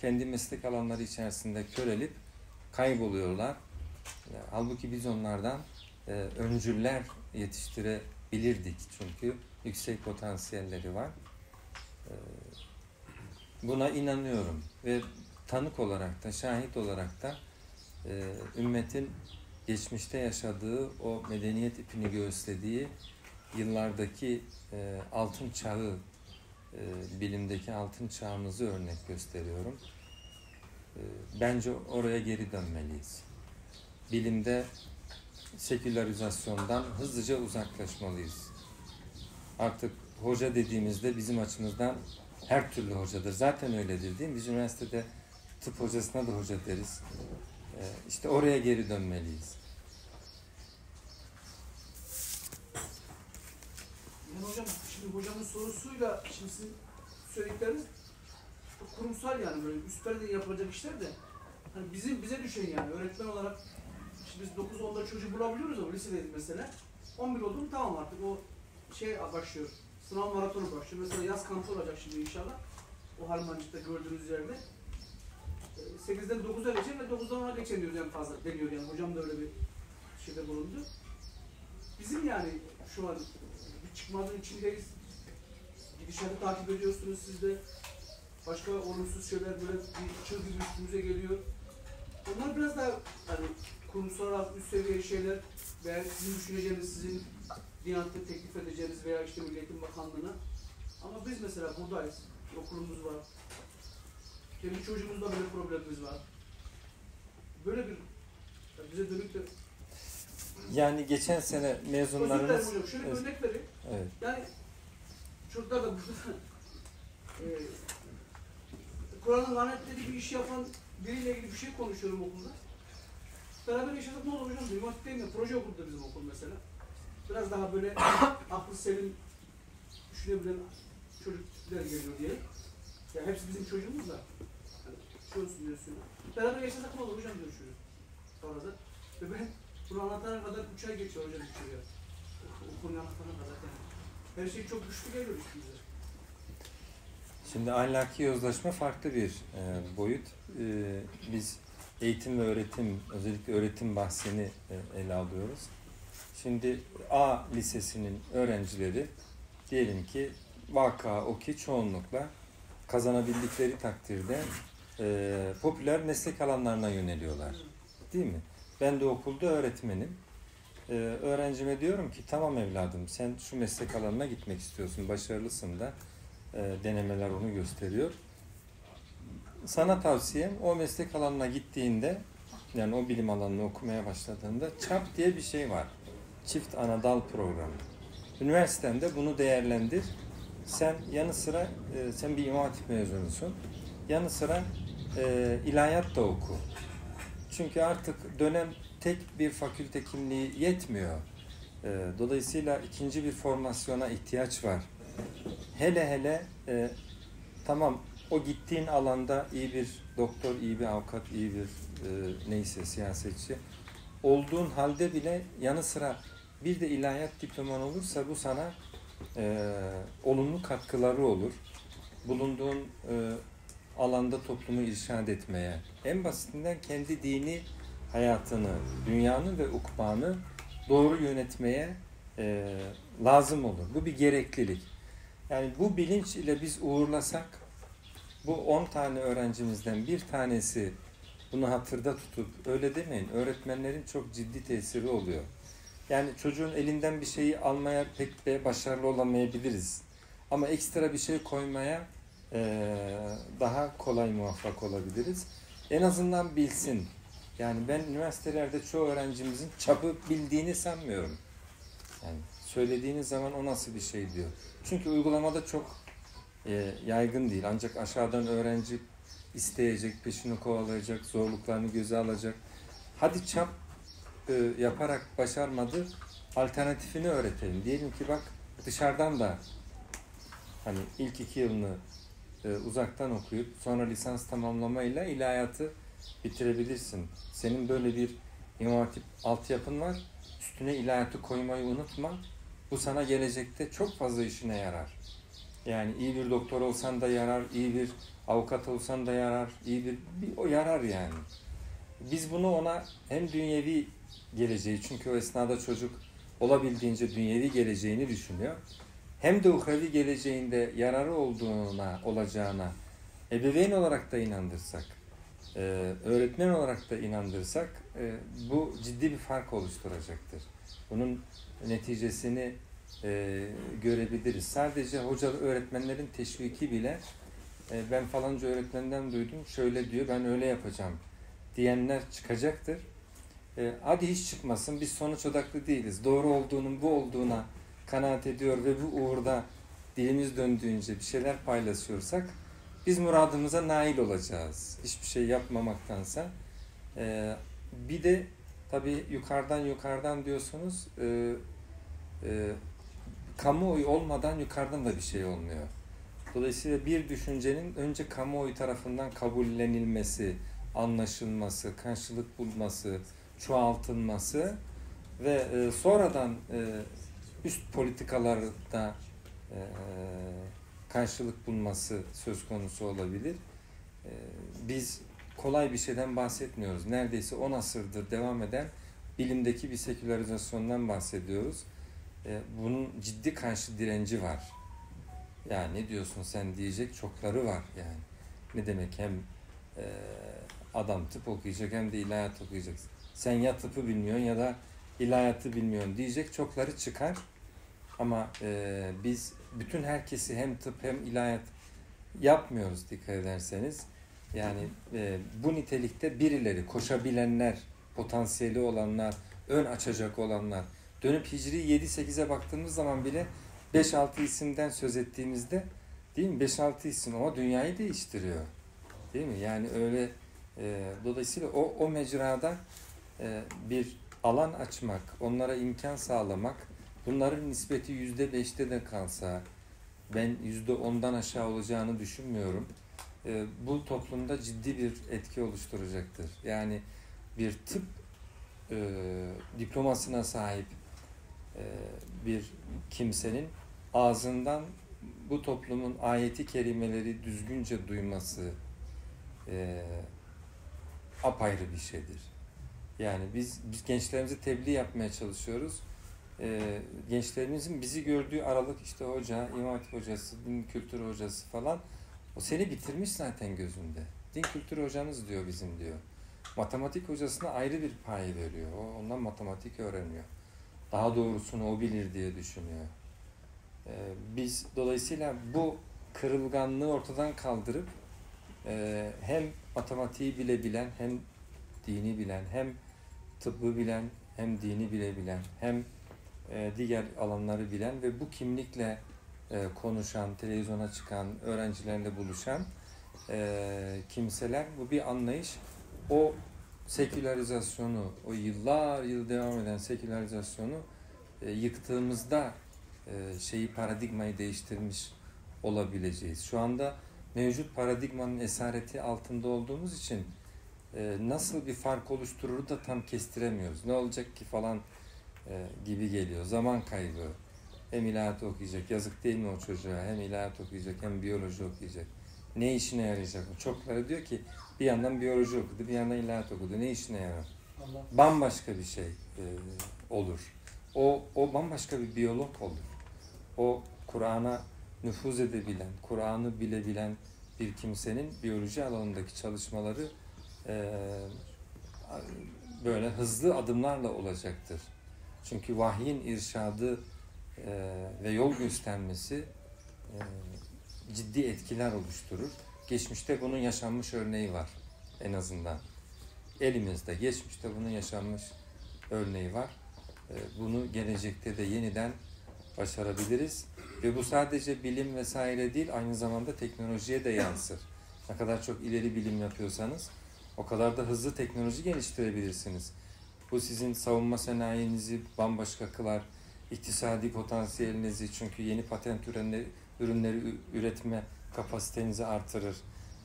Kendi meslek alanları içerisinde körelip kayboluyorlar. Yani halbuki biz onlardan e, öncüller yetiştirebilirdik çünkü yüksek potansiyelleri var. E, buna inanıyorum ve tanık olarak da şahit olarak da e, ümmetin geçmişte yaşadığı o medeniyet ipini göğüslediği yıllardaki e, altın çağı e, bilimdeki altın çağımızı örnek gösteriyorum. E, bence oraya geri dönmeliyiz. Bilimde sekülarizasyondan hızlıca uzaklaşmalıyız. Artık hoca dediğimizde bizim açımızdan her türlü hocadır. Zaten öyledir değil mi? Biz üniversitede tıp hocasına da hoca deriz. E, işte oraya geri dönmeliyiz. Yani hocam şimdi hocamın sorusuyla şimdi sizin söyledikleriniz kurumsal yani böyle üst perdede yapılacak işler de. Hani bizim bize düşen yani öğretmen olarak şimdi biz 9-10'da çocuğu bulabiliyoruz ama lisedeyiz mesela 11 oldu mu tamam artık o şey başlıyor sınav maratonu başlıyor. Mesela yaz kampı olacak şimdi inşallah. O Harmancık'ta gördüğünüz yerde. Ee, 8'den 9'a geçen ve 9'dan 10'a geçen diyoruz en fazla deniyor yani. Hocam da öyle bir şeyde bulundu. Biz yani şu an çıkmazın içindeyiz. Gidişatı takip ediyorsunuz siz de. Başka olumsuz şeyler böyle bir çığ gibi üstümüze geliyor. Onlar biraz daha hani kurumsal üst seviye şeyler veya sizin düşüneceğiniz, sizin Diyanet'e teklif edeceğiniz veya işte Milli Eğitim Bakanlığı'na. Ama biz mesela buradayız. Okulumuz var. Kendi çocuğumuzda böyle problemimiz var. Böyle bir bize dönük de Yani geçen sene Özür dilerim mezunlarımız hocam. Şöyle bir örnek vereyim. Evet, Yani çocuklar da burada e, Kur'an'ın lanetlediği bir iş yapan biriyle ilgili bir şey konuşuyorum okulda. Beraber yaşasak ne olur hocam? Matematik değil mi? Proje okulda bizim okul mesela. Biraz daha böyle aklı selim düşünebilen çocuklar geliyor diye. Ya hepsi bizim çocuğumuz da. Yani olsun diyorsun. Beraber yaşasak ne olur hocam diyor çocuk. Arada. Ve ben bunu anlatana kadar üç ay geçiyor hocam içeriye. Okulun anlatana kadar. Her şey çok güçlü geliyor üstümüze. Şimdi ahlaki yozlaşma farklı bir e, boyut. E, biz eğitim ve öğretim, özellikle öğretim bahsini e, ele alıyoruz. Şimdi A lisesinin öğrencileri diyelim ki vaka o ki çoğunlukla kazanabildikleri takdirde e, popüler meslek alanlarına yöneliyorlar. Değil mi? Ben de okulda öğretmenim. E, öğrencime diyorum ki tamam evladım sen şu meslek alanına gitmek istiyorsun, başarılısın da e, denemeler onu gösteriyor. Sana tavsiyem o meslek alanına gittiğinde yani o bilim alanını okumaya başladığında ÇAP diye bir şey var. Çift Anadal Programı. Üniversitende bunu değerlendir. Sen yanı sıra e, sen bir imam hatip mezunusun. Yanı sıra e, ilahiyat da oku. Çünkü artık dönem tek bir fakülte kimliği yetmiyor. E, dolayısıyla ikinci bir formasyona ihtiyaç var hele hele e, tamam o gittiğin alanda iyi bir doktor, iyi bir avukat, iyi bir e, neyse siyasetçi olduğun halde bile yanı sıra bir de ilahiyat diploman olursa bu sana e, olumlu katkıları olur. Bulunduğun e, alanda toplumu irşad etmeye, en basitinden kendi dini hayatını, dünyanı ve ukbanı doğru yönetmeye e, lazım olur. Bu bir gereklilik. Yani bu bilinç ile biz uğurlasak, bu 10 tane öğrencimizden bir tanesi bunu hatırda tutup, öyle demeyin, öğretmenlerin çok ciddi tesiri oluyor. Yani çocuğun elinden bir şeyi almaya pek de başarılı olamayabiliriz. Ama ekstra bir şey koymaya eee, daha kolay muvaffak olabiliriz. En azından bilsin. Yani ben üniversitelerde çoğu öğrencimizin çapı bildiğini sanmıyorum. Yani söylediğiniz zaman o nasıl bir şey diyor. Çünkü uygulamada çok e, yaygın değil. Ancak aşağıdan öğrenci isteyecek, peşini kovalayacak, zorluklarını göze alacak. Hadi çap e, yaparak başarmadı, alternatifini öğretelim. Diyelim ki bak dışarıdan da hani ilk iki yılını e, uzaktan okuyup sonra lisans tamamlamayla ilahiyatı bitirebilirsin. Senin böyle bir imam hatip altyapın var. Üstüne ilahiyatı koymayı unutma. Bu sana gelecekte çok fazla işine yarar. Yani iyi bir doktor olsan da yarar, iyi bir avukat olsan da yarar, iyi bir, bir o yarar yani. Biz bunu ona hem dünyevi geleceği çünkü o esnada çocuk olabildiğince dünyevi geleceğini düşünüyor. Hem de uhrevi geleceğinde yararı olduğuna, olacağına ebeveyn olarak da inandırsak, e, öğretmen olarak da inandırsak e, bu ciddi bir fark oluşturacaktır. Bunun neticesini e, görebiliriz. Sadece hoca öğretmenlerin teşviki bile e, ben falanca öğretmenden duydum şöyle diyor ben öyle yapacağım diyenler çıkacaktır. E, hadi hiç çıkmasın biz sonuç odaklı değiliz. Doğru olduğunun bu olduğuna kanaat ediyor ve bu uğurda dilimiz döndüğünce bir şeyler paylaşıyorsak biz muradımıza nail olacağız. Hiçbir şey yapmamaktansa. E, bir de tabii yukarıdan yukarıdan diyorsunuz e, e, kamuoyu olmadan yukarıdan da bir şey olmuyor. Dolayısıyla bir düşüncenin önce kamuoyu tarafından kabullenilmesi, anlaşılması, karşılık bulması, çoğaltılması ve e, sonradan e, üst politikalarda e, karşılık bulması söz konusu olabilir. E, biz kolay bir şeyden bahsetmiyoruz. Neredeyse 10 asırdır devam eden bilimdeki bir sekülarizasyondan bahsediyoruz. e, bunun ciddi karşı direnci var. Ya ne diyorsun sen diyecek çokları var yani. Ne demek hem e, adam tıp okuyacak hem de ilahiyat okuyacak. Sen ya tıpı bilmiyorsun ya da ilahiyatı bilmiyorsun diyecek çokları çıkar. Ama e, biz bütün herkesi hem tıp hem ilahiyat yapmıyoruz dikkat ederseniz. Yani e, bu nitelikte birileri, koşabilenler, potansiyeli olanlar, ön açacak olanlar, dönüp Hicri 7-8'e baktığımız zaman bile 5-6 isimden söz ettiğimizde değil mi? 5-6 isim ama dünyayı değiştiriyor. Değil mi? Yani öyle e, dolayısıyla o, o mecrada e, bir alan açmak, onlara imkan sağlamak, bunların nispeti yüzde beşte de kalsa ben yüzde ondan aşağı olacağını düşünmüyorum. E, bu toplumda ciddi bir etki oluşturacaktır. Yani bir tıp e, diplomasına sahip e, bir kimsenin ağzından bu toplumun ayeti kerimeleri düzgünce duyması e, apayrı bir şeydir. Yani biz, biz gençlerimize tebliğ yapmaya çalışıyoruz. E, gençlerimizin bizi gördüğü aralık işte hoca, imam hocası, din kültürü hocası falan o seni bitirmiş zaten gözünde. Din kültürü hocamız diyor bizim diyor. Matematik hocasına ayrı bir pay veriyor. O ondan matematik öğreniyor. Daha doğrusunu o bilir diye düşünüyor. Ee, biz dolayısıyla bu kırılganlığı ortadan kaldırıp e, hem matematiği bilebilen hem dini bilen hem tıbbı bilen hem dini bilebilen hem e, diğer alanları bilen ve bu kimlikle e, konuşan, televizyona çıkan, öğrencilerle buluşan e, kimseler bu bir anlayış. O sekülerizasyonu, o yıllar yıl devam eden sekülerizasyonu yıktığımızda şeyi paradigmayı değiştirmiş olabileceğiz. Şu anda mevcut paradigmanın esareti altında olduğumuz için nasıl bir fark oluşturur da tam kestiremiyoruz. Ne olacak ki falan e, gibi geliyor. Zaman kaybı. Hem ilahiyat okuyacak. Yazık değil mi o çocuğa? Hem ilahiyat okuyacak hem biyoloji okuyacak. Ne işine yarayacak? Çokları diyor ki bir yandan biyoloji okudu, bir yandan ilahiyat okudu. Ne işine yarar? Allah Bambaşka bir şey e, olur. O, o bambaşka bir biyolog olur. O Kur'an'a nüfuz edebilen, Kur'an'ı bilebilen bir kimsenin biyoloji alanındaki çalışmaları e, böyle hızlı adımlarla olacaktır. Çünkü vahyin irşadı e, ve yol göstermesi e, ciddi etkiler oluşturur. Geçmişte bunun yaşanmış örneği var en azından. Elimizde geçmişte bunun yaşanmış örneği var. E, bunu gelecekte de yeniden başarabiliriz. Ve bu sadece bilim vesaire değil, aynı zamanda teknolojiye de yansır. Ne kadar çok ileri bilim yapıyorsanız o kadar da hızlı teknoloji geliştirebilirsiniz. Bu sizin savunma sanayinizi bambaşka kılar, iktisadi potansiyelinizi çünkü yeni patent ürünleri, ürünleri üretme kapasitenizi artırır.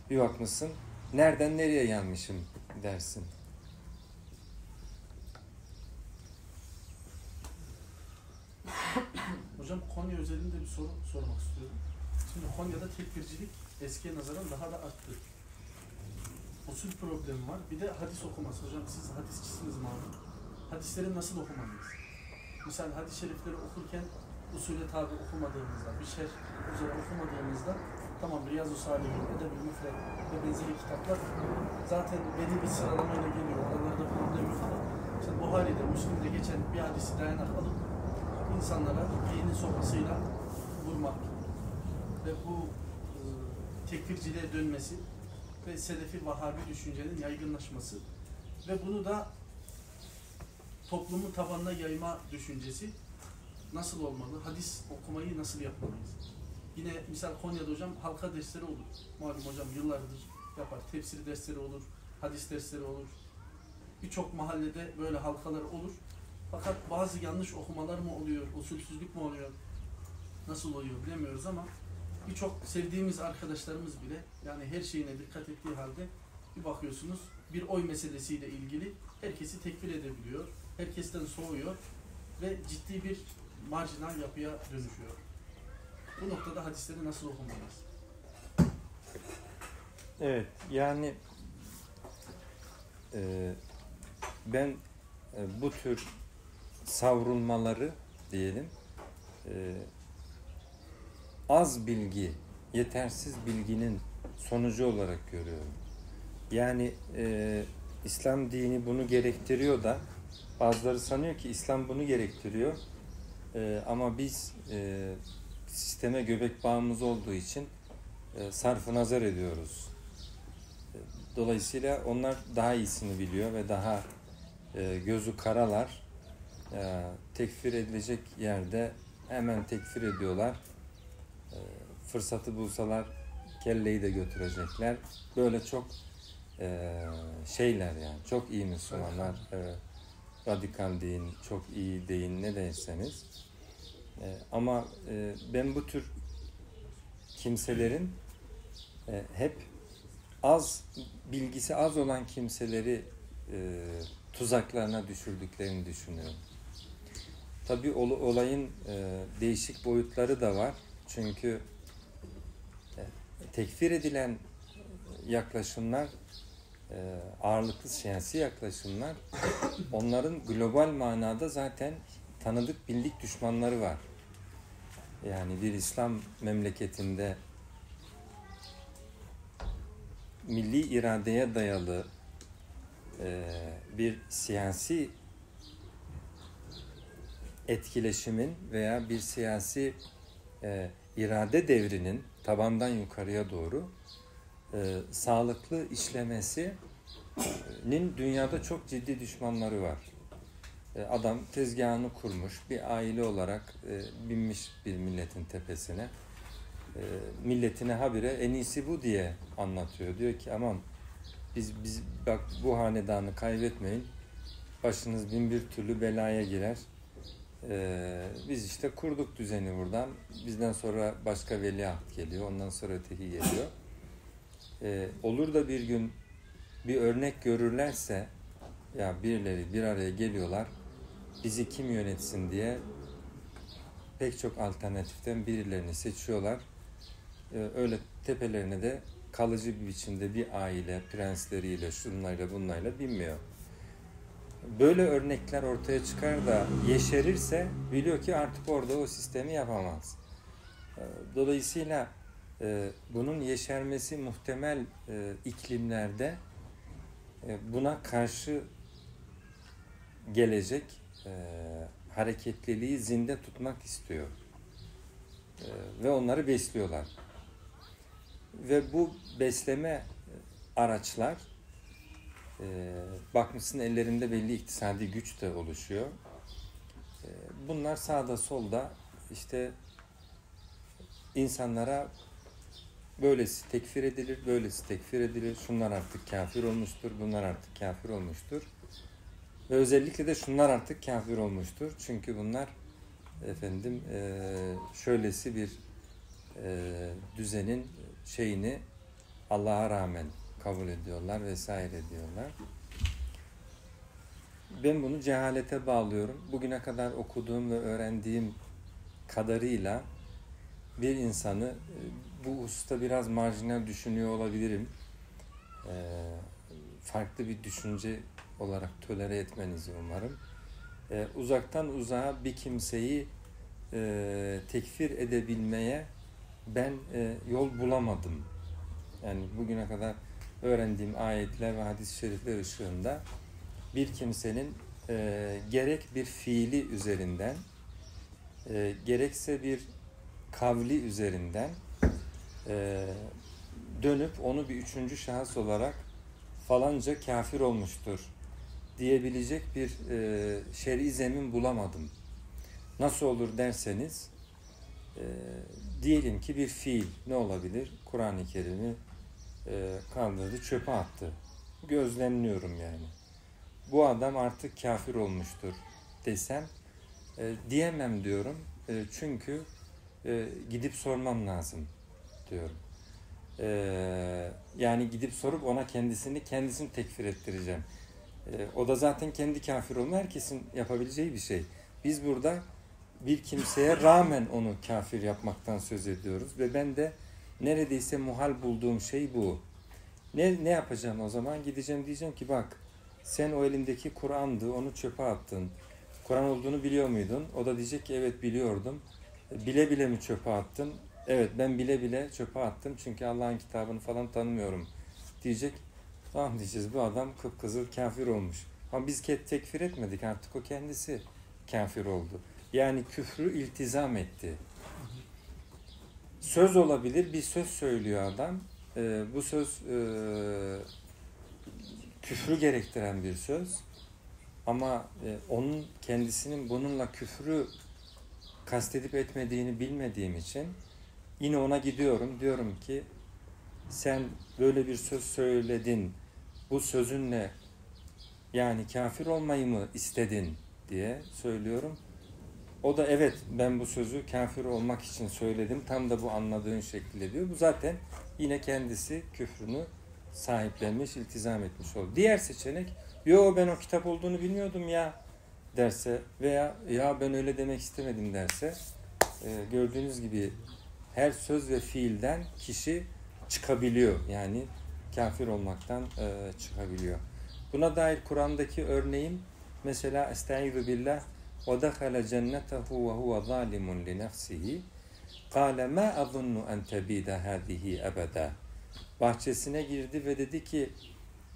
Bir bakmışsın, nereden nereye gelmişim dersin. Hocam Konya özelinde bir soru sormak istiyorum. Şimdi Konya'da tekfircilik eskiye nazaran daha da arttı. Usul problemi var. Bir de hadis okuması. Hocam siz hadisçisiniz malum. Hadisleri nasıl okumalıyız? Mesela hadis-i şerifleri okurken usule tabi okumadığımızda, bir şerh üzere okumadığımızda tamam Riyazu Salihin, Edeb-i Müfred ve benzeri kitaplar zaten belli bir sıralamayla geliyor. Oralarda problem yok ama işte Buhari'de, Müslim'de geçen bir hadisi dayanak alıp insanlara dinin sopasıyla vurmak ve bu e, tekfirciliğe dönmesi ve Selefi Vahabi düşüncenin yaygınlaşması ve bunu da toplumun tabanına yayma düşüncesi nasıl olmalı? Hadis okumayı nasıl yapmalıyız? Yine misal Konya'da hocam halka dersleri olur. Malum hocam yıllardır yapar. Tefsir dersleri olur, hadis dersleri olur. Birçok mahallede böyle halkalar olur. Fakat bazı yanlış okumalar mı oluyor, usulsüzlük mü oluyor, nasıl oluyor bilemiyoruz ama birçok sevdiğimiz arkadaşlarımız bile yani her şeyine dikkat ettiği halde bir bakıyorsunuz bir oy meselesiyle ilgili herkesi tekfir edebiliyor, herkesten soğuyor ve ciddi bir marjinal yapıya dönüşüyor. Bu noktada hadisleri nasıl okumalıyız? Evet, yani e, ben e, bu tür savrulmaları diyelim e, az bilgi, yetersiz bilginin sonucu olarak görüyorum. Yani e, İslam dini bunu gerektiriyor da bazıları sanıyor ki İslam bunu gerektiriyor. E, ama biz e, sisteme göbek bağımız olduğu için e, sarfı nazar ediyoruz. Dolayısıyla onlar daha iyisini biliyor ve daha e, gözü karalar. E, tekfir edilecek yerde hemen tekfir ediyorlar. Fırsatı bulsalar kelleyi de götürecekler. Böyle çok e, şeyler yani. Çok iyi Müslümanlar. E, radikal deyin, çok iyi deyin ne derseniz. E, ama e, ben bu tür kimselerin e, hep az bilgisi az olan kimseleri e, tuzaklarına düşürdüklerini düşünüyorum. Tabii ol- olayın e, değişik boyutları da var. Çünkü tekfir edilen yaklaşımlar e, ağırlıklı siyasi yaklaşımlar onların global manada zaten tanıdık bildik düşmanları var. Yani bir İslam memleketinde milli iradeye dayalı e, bir siyasi etkileşimin veya bir siyasi e, irade devrinin tabandan yukarıya doğru e, sağlıklı işlemesinin dünyada çok ciddi düşmanları var. E, adam tezgahını kurmuş, bir aile olarak e, binmiş bir milletin tepesine. E, milletine habire en iyisi bu diye anlatıyor. Diyor ki aman biz, biz bak bu hanedanı kaybetmeyin. Başınız bin bir türlü belaya girer. E, biz işte kurduk düzeni buradan. Bizden sonra başka veliaht geliyor. Ondan sonra öteki geliyor. E, olur da bir gün bir örnek görürlerse ya birileri bir araya geliyorlar bizi kim yönetsin diye pek çok alternatiften birilerini seçiyorlar. Ee, öyle tepelerine de kalıcı bir biçimde bir aile prensleriyle, şunlarla bunlarla binmiyor. Böyle örnekler ortaya çıkar da yeşerirse biliyor ki artık orada o sistemi yapamaz. Ee, Dolayısıyla e, bunun yeşermesi muhtemel e, iklimlerde e, buna karşı gelecek hareketliliği zinde tutmak istiyor. Ve onları besliyorlar. Ve bu besleme araçlar e, bakmışsın ellerinde belli iktisadi güç de oluşuyor. E, bunlar sağda solda işte insanlara böylesi tekfir edilir, böylesi tekfir edilir. Şunlar artık kafir olmuştur, bunlar artık kafir olmuştur. Ve özellikle de şunlar artık kafir olmuştur. Çünkü bunlar efendim e, şöylesi bir e, düzenin şeyini Allah'a rağmen kabul ediyorlar vesaire diyorlar. Ben bunu cehalete bağlıyorum. Bugüne kadar okuduğum ve öğrendiğim kadarıyla bir insanı e, bu hususta biraz marjinal düşünüyor olabilirim. E, farklı bir düşünce olarak tolere etmenizi umarım. E, uzaktan uzağa bir kimseyi e, tekfir edebilmeye ben yol bulamadım. Yani bugüne kadar öğrendiğim ayetler ve hadis-i şerifler ışığında bir kimsenin e, gerek bir fiili üzerinden e, gerekse bir kavli üzerinden e, dönüp onu bir üçüncü şahıs olarak falanca kafir olmuştur diyebilecek bir e, şer'i zemin bulamadım. Nasıl olur derseniz e, diyelim ki bir fiil ne olabilir? Kur'an-ı Kerim'i e, kaldırdı, çöpe attı. Gözlemliyorum yani. Bu adam artık kafir olmuştur desem e, diyemem diyorum. E, çünkü e, gidip sormam lazım diyorum. E, yani gidip sorup ona kendisini kendisini tekfir ettireceğim. E, o da zaten kendi kafir olma herkesin yapabileceği bir şey. Biz burada bir kimseye rağmen onu kafir yapmaktan söz ediyoruz ve ben de neredeyse muhal bulduğum şey bu. Ne, ne yapacağım o zaman? Gideceğim diyeceğim ki bak sen o elindeki Kur'an'dı onu çöpe attın. Kur'an olduğunu biliyor muydun? O da diyecek ki evet biliyordum. Bile bile mi çöpe attın? Evet ben bile bile çöpe attım çünkü Allah'ın kitabını falan tanımıyorum diyecek. Tamam diyeceğiz bu adam kıpkızıl kafir olmuş. Ama biz tekfir etmedik artık o kendisi kafir oldu. Yani küfrü iltizam etti. Söz olabilir bir söz söylüyor adam. Ee, bu söz e, küfrü gerektiren bir söz. Ama e, onun kendisinin bununla küfrü kastedip etmediğini bilmediğim için yine ona gidiyorum. Diyorum ki sen böyle bir söz söyledin. Bu sözünle yani kafir olmayı mı istedin diye söylüyorum. O da evet ben bu sözü kafir olmak için söyledim. Tam da bu anladığın şekilde diyor. Bu zaten yine kendisi küfrünü sahiplenmiş, iltizam etmiş oldu. Diğer seçenek yo ben o kitap olduğunu bilmiyordum ya derse veya ya ben öyle demek istemedim derse e, gördüğünüz gibi her söz ve fiilden kişi çıkabiliyor. Yani kafir olmaktan e, çıkabiliyor. Buna dair Kur'an'daki örneğim mesela Estaizu billah ve dehale cennetehu ve huve zalimun li nefsihi Kale ma azunnu en tebide hadihi ebeda. Bahçesine girdi ve dedi ki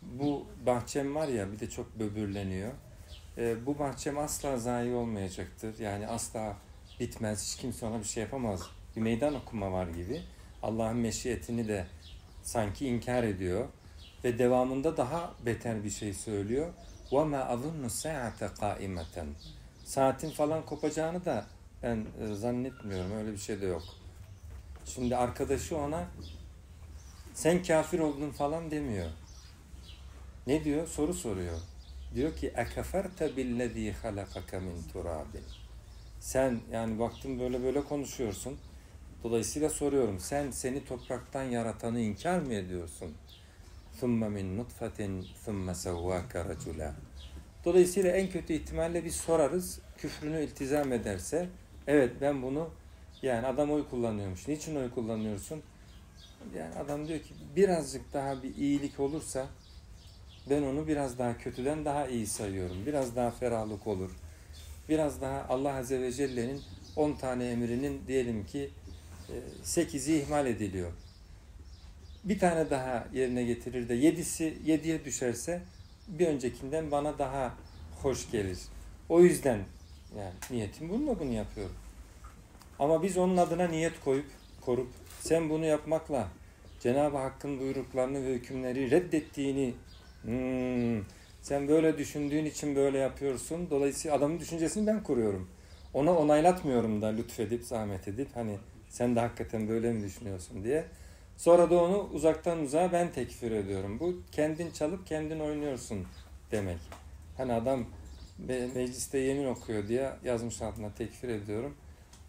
bu bahçem var ya bir de çok böbürleniyor. E, bu bahçem asla zayi olmayacaktır. Yani asla bitmez. Hiç kimse ona bir şey yapamaz. Bir meydan okuma var gibi. Allah'ın meşiyetini de sanki inkar ediyor. Ve devamında daha beter bir şey söylüyor. وَمَا أَظُنُّ السَّاعَةَ قَائِمَةً Saatin falan kopacağını da ben e, zannetmiyorum. Öyle bir şey de yok. Şimdi arkadaşı ona sen kafir oldun falan demiyor. Ne diyor? Soru soruyor. Diyor ki ekeferte billezî halakaka min turabin. Sen yani baktım böyle böyle konuşuyorsun. Dolayısıyla soruyorum. Sen seni topraktan yaratanı inkar mı ediyorsun? ثُمَّ مِنْ نُطْفَةٍ ثُمَّ سَوَّاكَ رَجُلًا Dolayısıyla en kötü ihtimalle biz sorarız. Küfrünü iltizam ederse evet ben bunu yani adam oy kullanıyormuş. Niçin oy kullanıyorsun? Yani adam diyor ki birazcık daha bir iyilik olursa ben onu biraz daha kötüden daha iyi sayıyorum. Biraz daha ferahlık olur. Biraz daha Allah Azze ve Celle'nin 10 tane emrinin diyelim ki 8'i ihmal ediliyor. Bir tane daha yerine getirir de 7'si 7'ye düşerse bir öncekinden bana daha hoş gelir. O yüzden yani niyetim bununla bunu yapıyorum. Ama biz onun adına niyet koyup korup sen bunu yapmakla Cenab-ı Hakk'ın buyruklarını ve hükümleri reddettiğini hmm, sen böyle düşündüğün için böyle yapıyorsun. Dolayısıyla adamın düşüncesini ben kuruyorum. Ona onaylatmıyorum da lütfedip zahmet edip hani sen de hakikaten böyle mi düşünüyorsun diye. Sonra da onu uzaktan uzağa ben tekfir ediyorum. Bu kendin çalıp kendin oynuyorsun demek. Hani adam mecliste yemin okuyor diye yazmış altına tekfir ediyorum.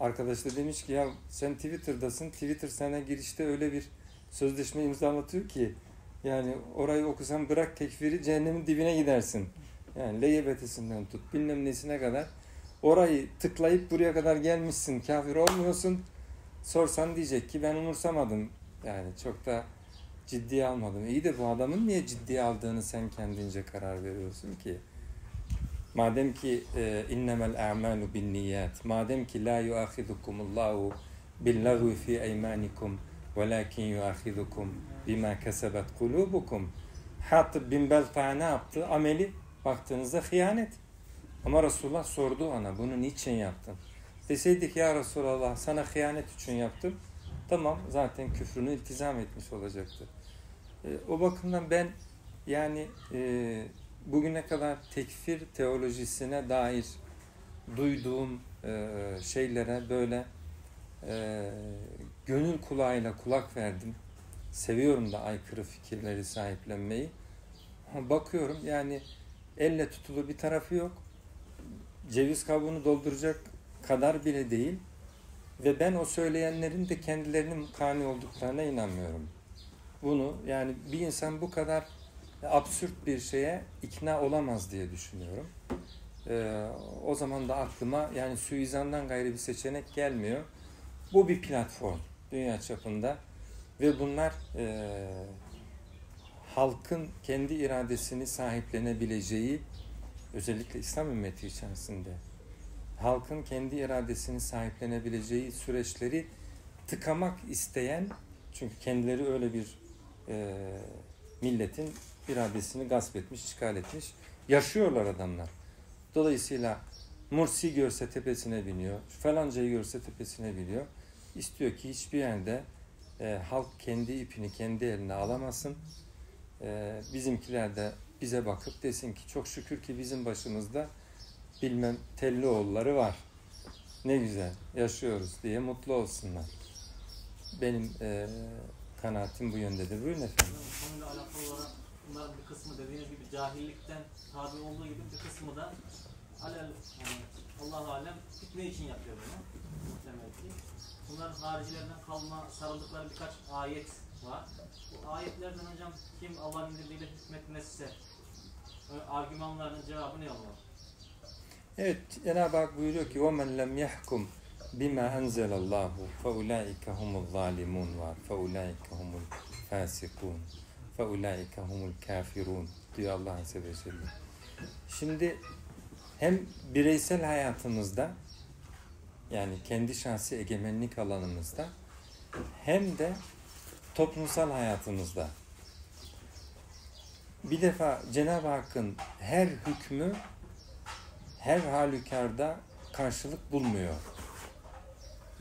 Arkadaş da demiş ki ya sen Twitter'dasın. Twitter sana girişte öyle bir sözleşme imzalatıyor ki yani orayı okusan bırak tekfiri cehennemin dibine gidersin. Yani LYBT'sinden tut bilmem nesine kadar. Orayı tıklayıp buraya kadar gelmişsin. Kafir olmuyorsun. Sorsan diyecek ki ben umursamadım. Yani çok da ciddiye almadım. İyi de bu adamın niye ciddiye aldığını sen kendince karar veriyorsun ki? Madem ki e, innemel a'malu bin niyat. Madem ki la yuahidukumullahu bil lagwi fi eymanikum velakin yuahidukum bima kesebet kulubukum. Hatib bin Belta'a ne yaptı? Ameli baktığınızda hıyanet. Ama Resulullah sordu ona bunu niçin yaptın? Deseydik ya Resulallah sana hıyanet için yaptım. Tamam zaten küfrünü iltizam etmiş olacaktı. E, o bakımdan ben yani e, bugüne kadar tekfir teolojisine dair duyduğum e, şeylere böyle e, gönül kulağıyla kulak verdim. Seviyorum da aykırı fikirleri sahiplenmeyi. Bakıyorum yani elle tutulu bir tarafı yok. Ceviz kabuğunu dolduracak kadar bile değil. Ve ben o söyleyenlerin de kendilerinin kani olduklarına inanmıyorum. Bunu yani bir insan bu kadar absürt bir şeye ikna olamaz diye düşünüyorum. Ee, o zaman da aklıma yani suizandan gayrı bir seçenek gelmiyor. Bu bir platform dünya çapında ve bunlar e, halkın kendi iradesini sahiplenebileceği özellikle İslam ümmeti içerisinde halkın kendi iradesini sahiplenebileceği süreçleri tıkamak isteyen çünkü kendileri öyle bir e, milletin iradesini gasp etmiş, işgal etmiş. Yaşıyorlar adamlar. Dolayısıyla Mursi görse tepesine biniyor, falancayı görse tepesine biniyor. İstiyor ki hiçbir yerde e, halk kendi ipini kendi eline alamasın. E, bizimkiler de bize bakıp desin ki çok şükür ki bizim başımızda bilmem Tellioğulları var. Ne güzel yaşıyoruz diye mutlu olsunlar. Benim e, kanaatim bu yöndedir. Buyurun efendim. Konuyla alakalı olarak bunların bir kısmı dediğiniz gibi cahillikten tabi olduğu gibi bir kısmı da alel yani Allah alem fitne için yapıyor bunu. Muhtemel ki. Bunların haricilerden kalma sarıldıkları birkaç ayet var. Bu ayetlerden hocam kim Allah'ın indirdiğiyle hükmetmezse argümanlarının cevabı ne olur? Evet Cenab-ı Hak buyuruyor ki وَمَنْ لَمْ يَحْكُمْ بِمَا أَنْزَلَ اللّٰهُ فَاُولَٰئِكَ هُمُ الظَّالِمُونَ var. فَاُولَٰئِكَ هُمُ الْفَاسِقُونَ فَاُولَٰئِكَ هُمُ الْكَافِرُونَ diyor Allah Azze ve Celle. Şimdi hem bireysel hayatımızda yani kendi şahsi egemenlik alanımızda hem de toplumsal hayatımızda bir defa Cenab-ı Hakk'ın her hükmü her halükarda karşılık bulmuyor.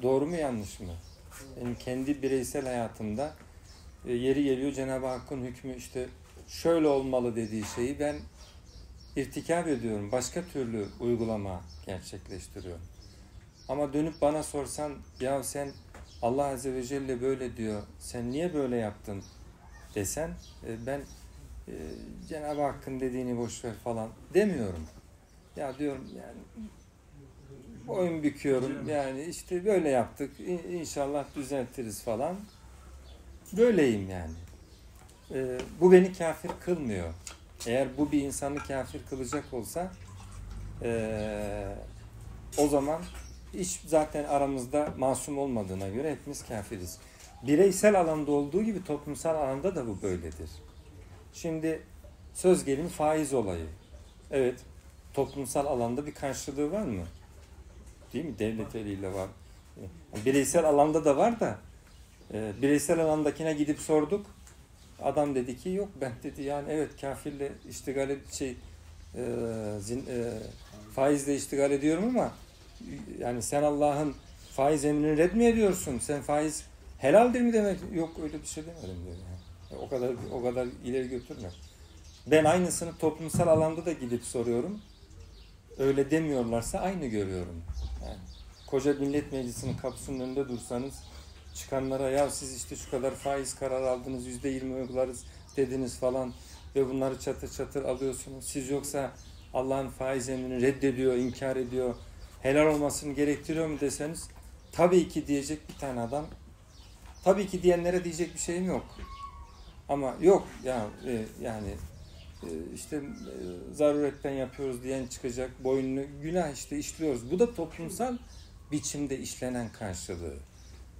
Doğru mu yanlış mı? Benim kendi bireysel hayatımda e, yeri geliyor Cenab-ı Hakk'ın hükmü işte şöyle olmalı dediği şeyi ben irtikap ediyorum. Başka türlü uygulama gerçekleştiriyorum. Ama dönüp bana sorsan ya sen Allah Azze ve Celle böyle diyor. Sen niye böyle yaptın desen e, ben e, Cenab-ı Hakk'ın dediğini boş ver falan demiyorum. Ya diyorum yani boyun büküyorum. Yani işte böyle yaptık. İnşallah düzeltiriz falan. Böyleyim yani. Ee, bu beni kafir kılmıyor. Eğer bu bir insanı kafir kılacak olsa ee, o zaman hiç zaten aramızda masum olmadığına göre hepimiz kafiriz. Bireysel alanda olduğu gibi toplumsal alanda da bu böyledir. Şimdi söz gelimi faiz olayı. Evet, toplumsal alanda bir karşılığı var mı? Değil mi? Devlet eliyle var. Bireysel alanda da var da e, bireysel alandakine gidip sorduk. Adam dedi ki yok ben dedi yani evet kafirle iştigal ed- şey e, zin, e, faizle iştigal ediyorum ama yani sen Allah'ın faiz emrini red mi ediyorsun? Sen faiz helaldir mi demek? Yok öyle bir şey demedim diyor. Yani. O kadar o kadar ileri götürme. Ben aynısını toplumsal alanda da gidip soruyorum. Öyle demiyorlarsa aynı görüyorum. Yani koca millet meclisinin kapısının önünde dursanız çıkanlara ya siz işte şu kadar faiz karar aldınız yüzde yirmi uygularız dediniz falan ve bunları çatır çatır alıyorsunuz. Siz yoksa Allah'ın faiz emrini reddediyor, inkar ediyor, helal olmasını gerektiriyor mu deseniz tabii ki diyecek bir tane adam. Tabii ki diyenlere diyecek bir şeyim yok. Ama yok ya e, yani e, işte e, zaruretten yapıyoruz diyen çıkacak boynunu günah işte işliyoruz. Bu da toplumsal biçimde işlenen karşılığı.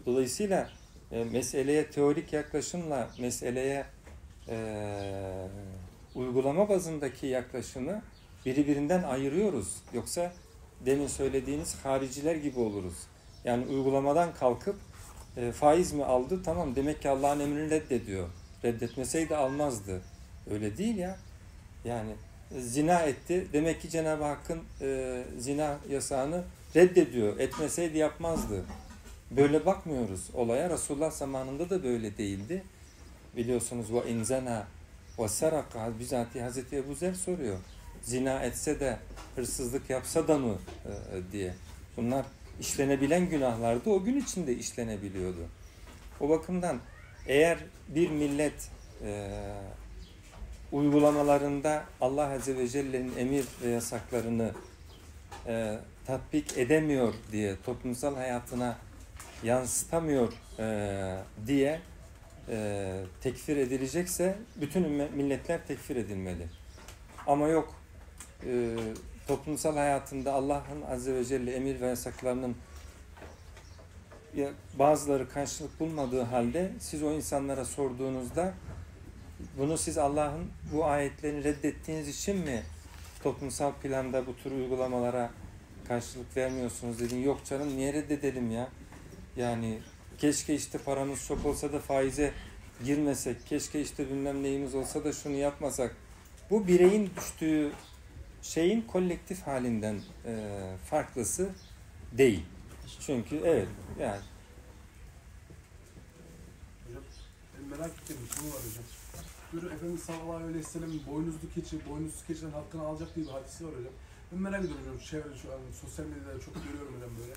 Dolayısıyla e, meseleye teorik yaklaşımla meseleye e, uygulama bazındaki yaklaşımı birbirinden ayırıyoruz. Yoksa demin söylediğiniz hariciler gibi oluruz. Yani uygulamadan kalkıp e, faiz mi aldı? Tamam demek ki Allah'ın emrini reddediyor. Reddetmeseydi almazdı. Öyle değil ya. Yani zina etti. Demek ki Cenab-ı Hakk'ın e, zina yasağını reddediyor. Etmeseydi yapmazdı. Böyle bakmıyoruz olaya. Resulullah zamanında da böyle değildi. Biliyorsunuz ve inzena ve saraka bizatihi Hazreti Ebu Zer soruyor. Zina etse de hırsızlık yapsa da mı e, diye. Bunlar işlenebilen günahlardı. O gün içinde işlenebiliyordu. O bakımdan eğer bir millet e, uygulamalarında Allah Azze ve Celle'nin emir ve yasaklarını e, tatbik edemiyor diye toplumsal hayatına yansıtamıyor e, diye e, tekfir edilecekse bütün milletler tekfir edilmeli. Ama yok e, toplumsal hayatında Allah'ın Azze ve Celle emir ve yasaklarının ya bazıları karşılık bulmadığı halde siz o insanlara sorduğunuzda bunu siz Allah'ın bu ayetlerini reddettiğiniz için mi toplumsal planda bu tür uygulamalara karşılık vermiyorsunuz dedin. Yok canım niye reddedelim ya? Yani keşke işte paramız çok olsa da faize girmesek. Keşke işte bilmem neyimiz olsa da şunu yapmasak. Bu bireyin düştüğü şeyin kolektif halinden e, farklısı değil. Çünkü evet yani merak ettiğim bir konu. Diyor Efendimiz sallallahu aleyhi ve sellem'in boynuzlu keçi, boynuzsuz keçiden hakkını alacak diye bir hadisi var hocam. Ben merak ediyorum hocam. Çevre, şu an sosyal medyada çok görüyorum hocam böyle.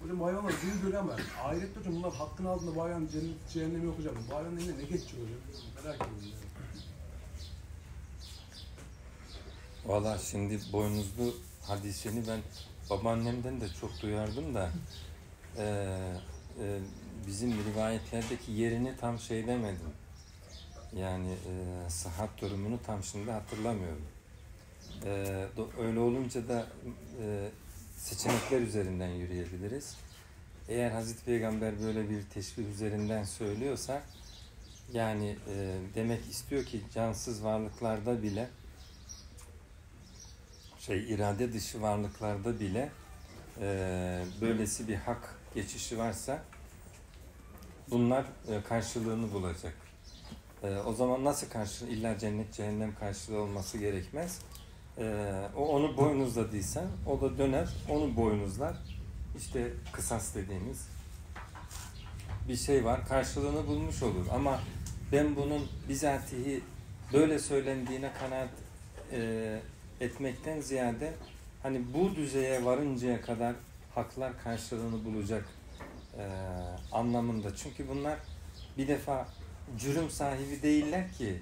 Hocam bu hayvanlar zil görüyor ama ahirette hocam bunlar hakkını aldığında bu hayvan cennet, cehennemi yok hocam. Bu hayvanın eline ne geçecek hocam? Merak ediyorum yani. Valla şimdi boynuzlu hadisini ben babaannemden de çok duyardım da e, e, bizim rivayetlerdeki yerini tam şey demedim. Yani e, sıhhat durumunu tam şimdi hatırlamıyorum. E, öyle olunca da e, seçenekler üzerinden yürüyebiliriz. Eğer Hazreti Peygamber böyle bir teşbih üzerinden söylüyorsa yani e, demek istiyor ki cansız varlıklarda bile şey irade dışı varlıklarda bile e, böylesi bir hak geçişi varsa bunlar e, karşılığını bulacak. E, o zaman nasıl karşı illa cennet cehennem karşılığı olması gerekmez. E, o onu boynuzladıysa o da döner onu boynuzlar. İşte kısas dediğimiz bir şey var karşılığını bulmuş olur ama ben bunun bizatihi böyle söylendiğine kanaat e, etmekten ziyade hani bu düzeye varıncaya kadar haklar karşılığını bulacak e, anlamında. Çünkü bunlar bir defa cürüm sahibi değiller ki.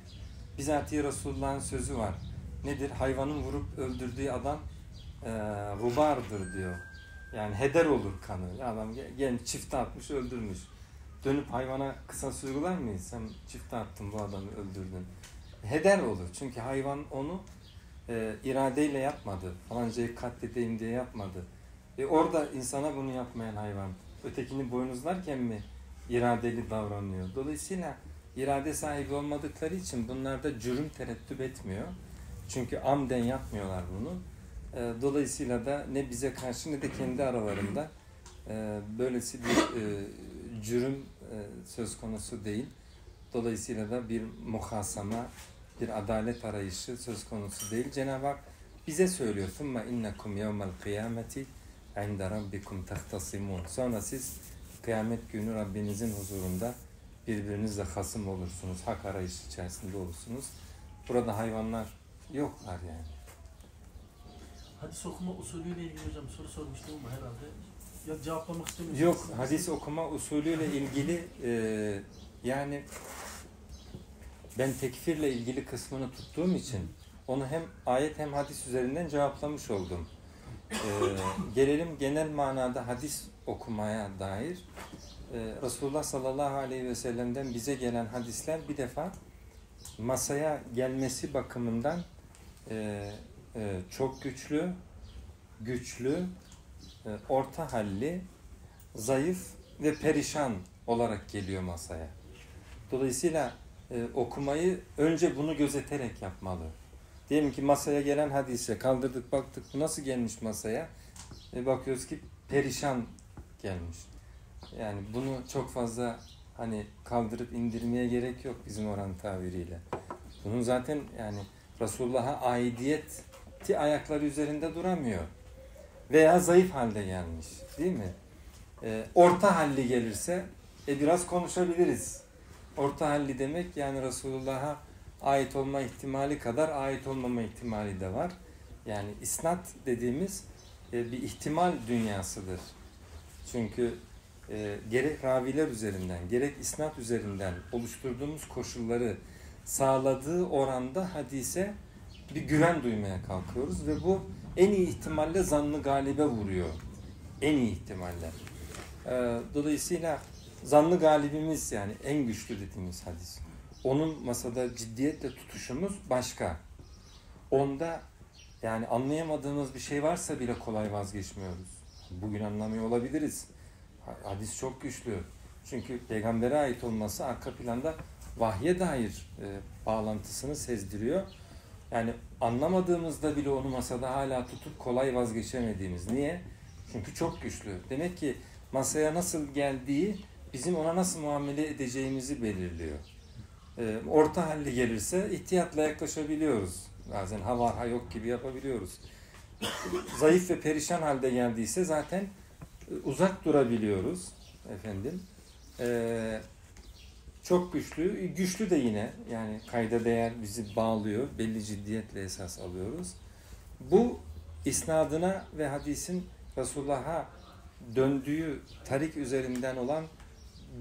Bizatihi Resulullah'ın sözü var. Nedir? Hayvanın vurup öldürdüğü adam e, rubardır diyor. Yani heder olur kanı. Adam gel- gelmiş çifte atmış öldürmüş. Dönüp hayvana kısa uygular mıyız? Sen çifte attın bu adamı öldürdün. Heder olur. Çünkü hayvan onu e, iradeyle yapmadı. Falancayı katledeyim diye yapmadı. E orada insana bunu yapmayan hayvan ötekini boynuzlarken mi iradeli davranıyor? Dolayısıyla irade sahibi olmadıkları için bunlarda cürüm tereddüt etmiyor. Çünkü amden yapmıyorlar bunu. E, dolayısıyla da ne bize karşı ne de kendi aralarında e, böylesi bir e, cürüm e, söz konusu değil. Dolayısıyla da bir muhasama, bir adalet arayışı söz konusu değil. Cenab-ı Hak bize söylüyor. ثُمَّ اِنَّكُمْ يَوْمَ الْقِيَامَةِ عِنْدَ رَبِّكُمْ تَخْتَصِمُونَ Sonra siz kıyamet günü Rabbinizin huzurunda birbirinizle hasım olursunuz. Hak arayışı içerisinde olursunuz. Burada hayvanlar yoklar yani. Hadis okuma usulüyle ilgili hocam soru sormuştum ama herhalde ya cevaplamak istemiyorsunuz. Yok hadis okuma usulüyle ilgili e, yani ben tekfirle ilgili kısmını tuttuğum için onu hem ayet hem hadis üzerinden cevaplamış oldum. E, gelelim genel manada hadis okumaya dair. E, Resulullah sallallahu aleyhi ve sellem'den bize gelen hadisler bir defa masaya gelmesi bakımından e, e, çok güçlü, güçlü, e, orta halli, zayıf ve perişan olarak geliyor masaya. Dolayısıyla okumayı önce bunu gözeterek yapmalı. Diyelim ki masaya gelen hadise kaldırdık baktık bu nasıl gelmiş masaya? E, bakıyoruz ki perişan gelmiş. Yani bunu çok fazla hani kaldırıp indirmeye gerek yok bizim oran tabiriyle. Bunun zaten yani Resulullah'a aidiyeti ayakları üzerinde duramıyor. Veya zayıf halde gelmiş. Değil mi? Ee, orta halli gelirse e, biraz konuşabiliriz. Orta halli demek yani Resulullah'a ait olma ihtimali kadar ait olmama ihtimali de var. Yani isnat dediğimiz e, bir ihtimal dünyasıdır. Çünkü e, gerek raviler üzerinden gerek isnat üzerinden oluşturduğumuz koşulları sağladığı oranda hadise bir güven duymaya kalkıyoruz ve bu en iyi ihtimalle zannı galibe vuruyor. En iyi ihtimalle. Ee, dolayısıyla zannı galibimiz yani en güçlü dediğimiz hadis. Onun masada ciddiyetle tutuşumuz başka. Onda yani anlayamadığımız bir şey varsa bile kolay vazgeçmiyoruz. Bugün anlamıyor olabiliriz. Hadis çok güçlü. Çünkü peygambere ait olması arka planda vahye dair e, bağlantısını sezdiriyor. Yani anlamadığımızda bile onu masada hala tutup kolay vazgeçemediğimiz. Niye? Çünkü çok güçlü. Demek ki masaya nasıl geldiği bizim ona nasıl muamele edeceğimizi belirliyor. Ee, orta halli gelirse ihtiyatla yaklaşabiliyoruz. Bazen ha var ha yok gibi yapabiliyoruz. Zayıf ve perişan halde geldiyse zaten e, uzak durabiliyoruz efendim. Ee, çok güçlü, güçlü de yine yani kayda değer bizi bağlıyor, belli ciddiyetle esas alıyoruz. Bu isnadına ve hadisin Resulullah'a döndüğü tarik üzerinden olan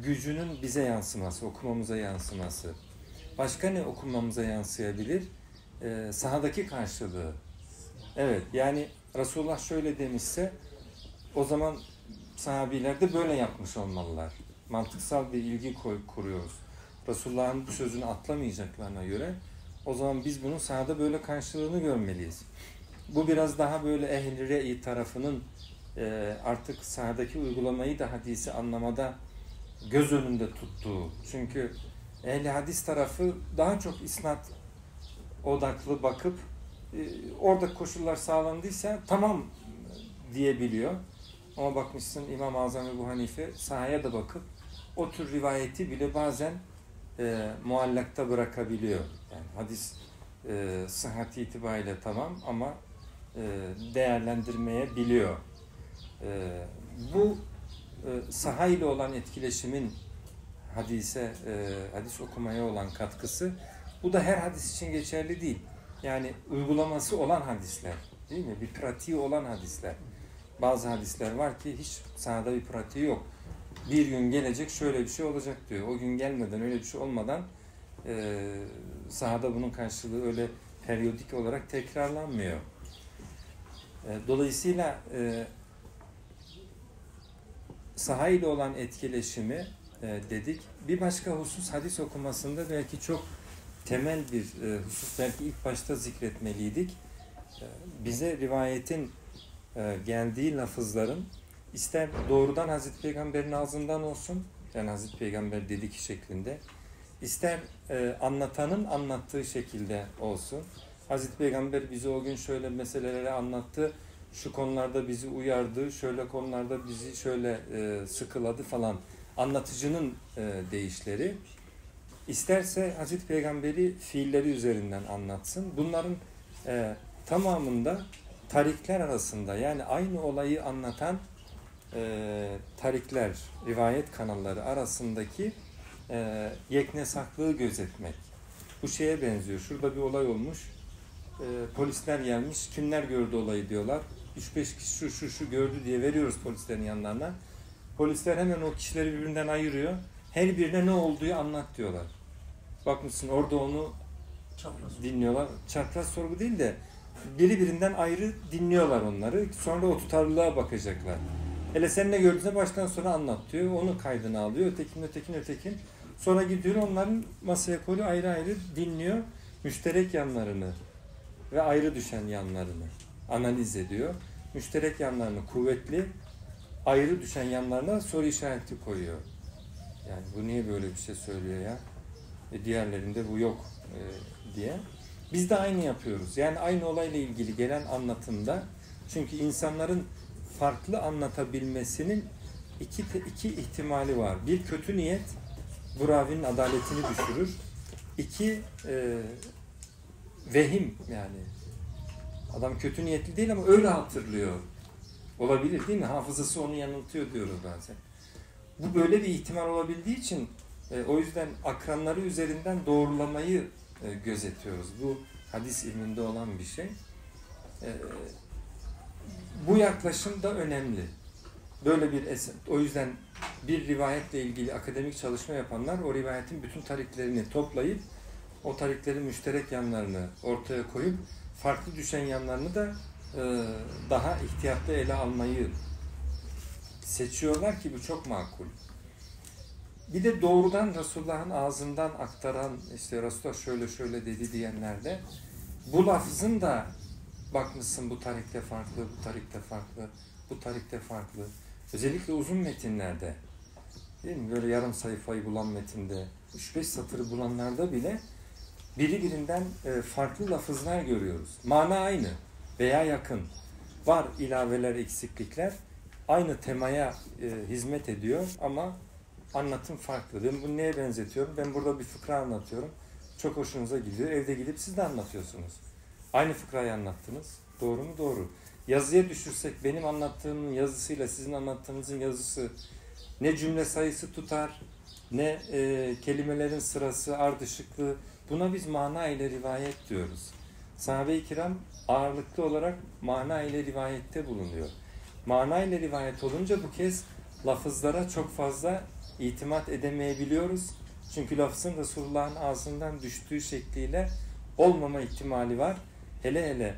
gücünün bize yansıması, okumamıza yansıması. Başka ne okumamıza yansıyabilir? Ee, sahadaki karşılığı. Evet, yani Resulullah şöyle demişse o zaman sahabiler de böyle yapmış olmalılar. Mantıksal bir ilgi koy, kuruyoruz. Resulullah'ın bu sözünü atlamayacaklarına göre o zaman biz bunun sahada böyle karşılığını görmeliyiz. Bu biraz daha böyle ehl-i tarafının e, artık sahadaki uygulamayı da hadisi anlamada göz önünde tuttuğu. Çünkü ehli hadis tarafı daha çok isnat odaklı bakıp e, orada koşullar sağlandıysa tamam diyebiliyor. Ama bakmışsın İmam-ı Azam Ebu Hanife sahaya da bakıp o tür rivayeti bile bazen e, muallakta bırakabiliyor. Yani hadis e, sıhhati itibariyle tamam ama e, değerlendirmeye biliyor. E, bu e, saha ile olan etkileşimin hadise, e, hadis okumaya olan katkısı bu da her hadis için geçerli değil. Yani uygulaması olan hadisler değil mi? Bir pratiği olan hadisler. Bazı hadisler var ki hiç sahada bir pratiği yok. Bir gün gelecek şöyle bir şey olacak diyor. O gün gelmeden öyle bir şey olmadan e, sahada bunun karşılığı öyle periyodik olarak tekrarlanmıyor. E, dolayısıyla e, saha ile olan etkileşimi e, dedik. Bir başka husus hadis okumasında belki çok temel bir e, husus belki ilk başta zikretmeliydik. E, bize rivayetin e, geldiği lafızların ister doğrudan Hazreti Peygamber'in ağzından olsun yani Hazreti Peygamber dedi ki şeklinde ister e, anlatanın anlattığı şekilde olsun. Hazreti Peygamber bize o gün şöyle meseleleri anlattı şu konularda bizi uyardı, şöyle konularda bizi şöyle e, sıkıladı falan anlatıcının e, deyişleri. İsterse Hazreti Peygamberi fiilleri üzerinden anlatsın. Bunların e, tamamında tarikler arasında yani aynı olayı anlatan e, tarikler, rivayet kanalları arasındaki e, yeknesaklığı gözetmek. Bu şeye benziyor. Şurada bir olay olmuş. E, polisler gelmiş. Kimler gördü olayı diyorlar. 3-5 kişi şu şu şu gördü diye veriyoruz polislerin yanlarına. Polisler hemen o kişileri birbirinden ayırıyor. Her birine ne olduğu anlat diyorlar. Bakmışsın orada onu Çapraz. dinliyorlar. Çapraz sorgu değil de biri birinden ayrı dinliyorlar onları. Sonra o tutarlılığa bakacaklar. Hele sen ne gördüğünde baştan sona anlat diyor. Onu kaydını alıyor. Ötekin, ötekin, ötekin. Sonra gidiyor onların masaya koyuyor ayrı ayrı dinliyor. Müşterek yanlarını ve ayrı düşen yanlarını analiz ediyor. Müşterek yanlarını kuvvetli, ayrı düşen yanlarına soru işareti koyuyor. Yani bu niye böyle bir şey söylüyor ya? E diğerlerinde bu yok e, diye. Biz de aynı yapıyoruz. Yani aynı olayla ilgili gelen anlatımda çünkü insanların farklı anlatabilmesinin iki, iki ihtimali var. Bir kötü niyet bu ravinin adaletini düşürür. İki e, vehim yani adam kötü niyetli değil ama öyle hatırlıyor. Olabilir değil mi? Hafızası onu yanıltıyor diyoruz bazen. Bu böyle bir ihtimal olabildiği için e, o yüzden akranları üzerinden doğrulamayı e, gözetiyoruz. Bu hadis ilminde olan bir şey. E, bu yaklaşım da önemli. Böyle bir eser. O yüzden bir rivayetle ilgili akademik çalışma yapanlar o rivayetin bütün tariklerini toplayıp o tariklerin müşterek yanlarını ortaya koyup farklı düşen yanlarını da e, daha ihtiyatlı ele almayı seçiyorlar ki bu çok makul. Bir de doğrudan Resulullah'ın ağzından aktaran işte Resulullah şöyle şöyle dedi diyenlerde bu lafzın da bakmışsın bu tarikte farklı, bu tarikte farklı, bu tarikte farklı. Özellikle uzun metinlerde değil mi? Böyle yarım sayfayı bulan metinde 3-5 satırı bulanlarda bile birbirinden e, farklı lafızlar görüyoruz. Mana aynı veya yakın. Var ilaveler, eksiklikler. Aynı temaya e, hizmet ediyor ama anlatım farklı. Ben bunu neye benzetiyorum? Ben burada bir fıkra anlatıyorum. Çok hoşunuza gidiyor. Evde gidip siz de anlatıyorsunuz. Aynı fıkrayı anlattınız. Doğru mu? Doğru. Yazıya düşürsek benim anlattığımın yazısıyla sizin anlattığınızın yazısı ne cümle sayısı tutar, ne e, kelimelerin sırası, ardışıklığı. Buna biz mana ile rivayet diyoruz. Sahabe-i kiram ağırlıklı olarak mana ile rivayette bulunuyor. Mana ile rivayet olunca bu kez lafızlara çok fazla itimat edemeyebiliyoruz. Çünkü lafzın Resulullah'ın ağzından düştüğü şekliyle olmama ihtimali var. Hele hele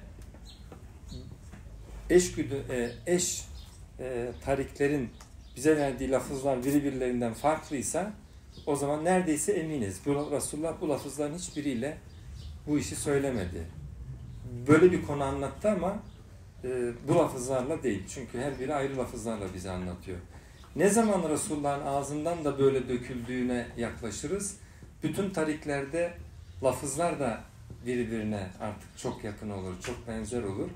eş, güdü, e, eş e, tariklerin bize verdiği lafızlar birbirlerinden farklıysa o zaman neredeyse eminiz. Bu, Resulullah bu lafızların hiçbiriyle bu işi söylemedi. Böyle bir konu anlattı ama e, bu lafızlarla değil. Çünkü her biri ayrı lafızlarla bize anlatıyor. Ne zaman Resulullah'ın ağzından da böyle döküldüğüne yaklaşırız? Bütün tariklerde lafızlar da birbirine artık çok yakın olur, çok benzer olur.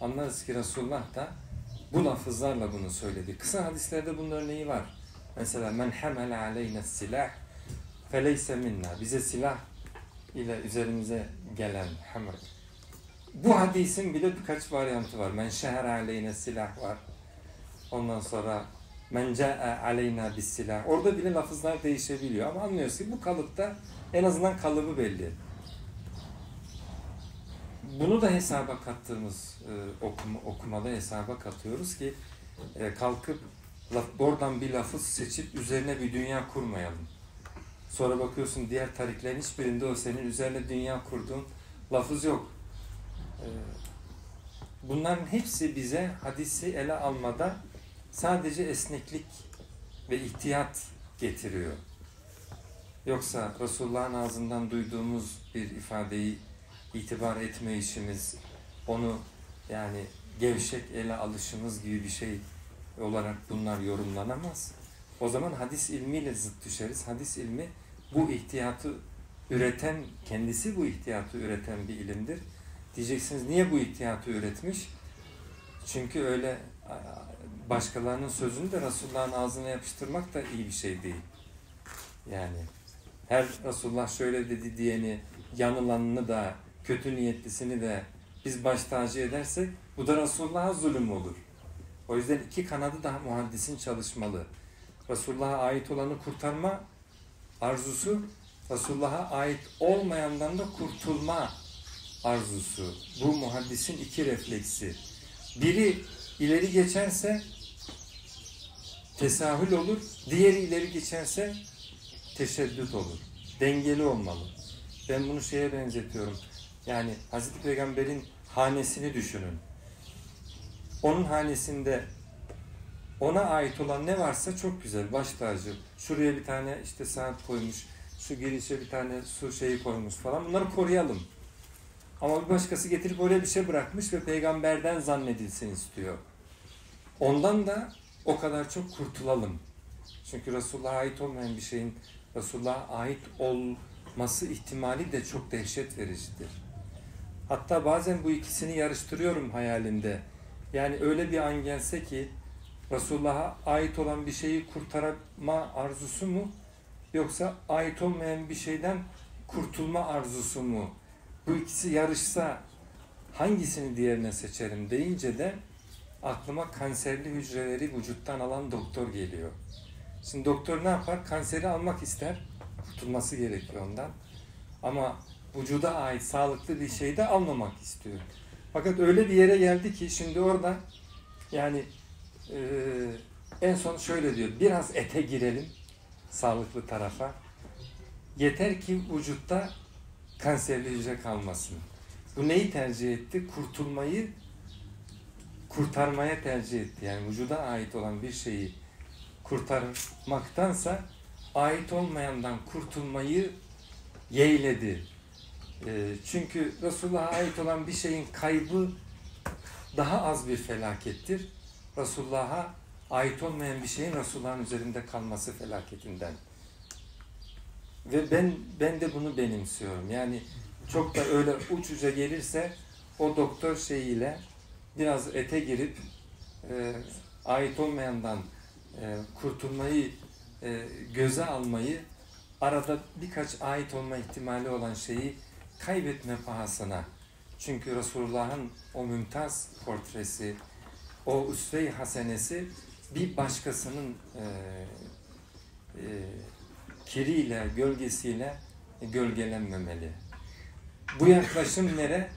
Anlarız ki Resulullah da bu lafızlarla bunu söyledi. Kısa hadislerde bunun örneği var. Mesela men hamel aleyne silah feleyse minna. Bize silah ile üzerimize gelen hamel. Bu hadisin bile birkaç varyantı var. Men şeher aleyne silah var. Ondan sonra men ca'e aleyna bis silah. Orada bile lafızlar değişebiliyor ama anlıyoruz ki bu kalıpta en azından kalıbı belli. Bunu da hesaba kattığımız e, okuma, okumada hesaba katıyoruz ki e, kalkıp oradan bir lafız seçip üzerine bir dünya kurmayalım. Sonra bakıyorsun diğer tariklerin hiçbirinde o senin üzerine dünya kurduğun lafız yok. E, bunların hepsi bize hadisi ele almada sadece esneklik ve ihtiyat getiriyor. Yoksa Resulullah'ın ağzından duyduğumuz bir ifadeyi itibar etme işimiz, onu yani gevşek ele alışımız gibi bir şey olarak bunlar yorumlanamaz. O zaman hadis ilmiyle zıt düşeriz. Hadis ilmi bu ihtiyatı üreten, kendisi bu ihtiyatı üreten bir ilimdir. Diyeceksiniz niye bu ihtiyatı üretmiş? Çünkü öyle başkalarının sözünü de Resulullah'ın ağzına yapıştırmak da iyi bir şey değil. Yani her Resulullah şöyle dedi diyeni, yanılanını da, kötü niyetlisini de biz baş tacı edersek bu da Resulullah'a zulüm olur. O yüzden iki kanadı da muhaddisin çalışmalı. Resulullah'a ait olanı kurtarma arzusu, Resulullah'a ait olmayandan da kurtulma arzusu. Bu muhaddisin iki refleksi. Biri ileri geçerse tesahül olur, diğeri ileri geçerse teşeddüt olur. Dengeli olmalı. Ben bunu şeye benzetiyorum. Yani Hazreti Peygamber'in hanesini düşünün. Onun hanesinde ona ait olan ne varsa çok güzel, baş tacı. Şuraya bir tane işte saat koymuş, şu girişe bir tane su şeyi koymuş falan. Bunları koruyalım. Ama bir başkası getirip oraya bir şey bırakmış ve peygamberden zannedilsin istiyor. Ondan da o kadar çok kurtulalım. Çünkü Resulullah'a ait olmayan bir şeyin Resulullah'a ait olması ihtimali de çok dehşet vericidir. Hatta bazen bu ikisini yarıştırıyorum hayalimde. Yani öyle bir an gelse ki Resulullah'a ait olan bir şeyi kurtarma arzusu mu? Yoksa ait olmayan bir şeyden kurtulma arzusu mu? Bu ikisi yarışsa hangisini diğerine seçerim deyince de aklıma kanserli hücreleri vücuttan alan doktor geliyor. Şimdi doktor ne yapar? Kanseri almak ister. Kurtulması gerekiyor ondan. Ama vücuda ait sağlıklı bir şeyi de almamak istiyor. Fakat öyle bir yere geldi ki şimdi orada yani e, en son şöyle diyor. Biraz ete girelim sağlıklı tarafa. Yeter ki vücutta kanserli hücre kalmasın. Bu neyi tercih etti? Kurtulmayı kurtarmaya tercih etti. Yani vücuda ait olan bir şeyi kurtarmaktansa ait olmayandan kurtulmayı yeğledi. E, çünkü Resulullah'a ait olan bir şeyin kaybı daha az bir felakettir. Resulullah'a ait olmayan bir şeyin Resulullah'ın üzerinde kalması felaketinden. ve ben ben de bunu benimsiyorum. Yani çok da öyle uç uca gelirse o doktor şeyiyle biraz ete girip e, ait olmayandan e, kurtulmayı e, göze almayı arada birkaç ait olma ihtimali olan şeyi kaybetme pahasına. Çünkü Resulullah'ın o mümtaz portresi, o üsve-i hasenesi bir başkasının e, e, kiriyle, gölgesiyle gölgelenmemeli. Bu yaklaşım nere?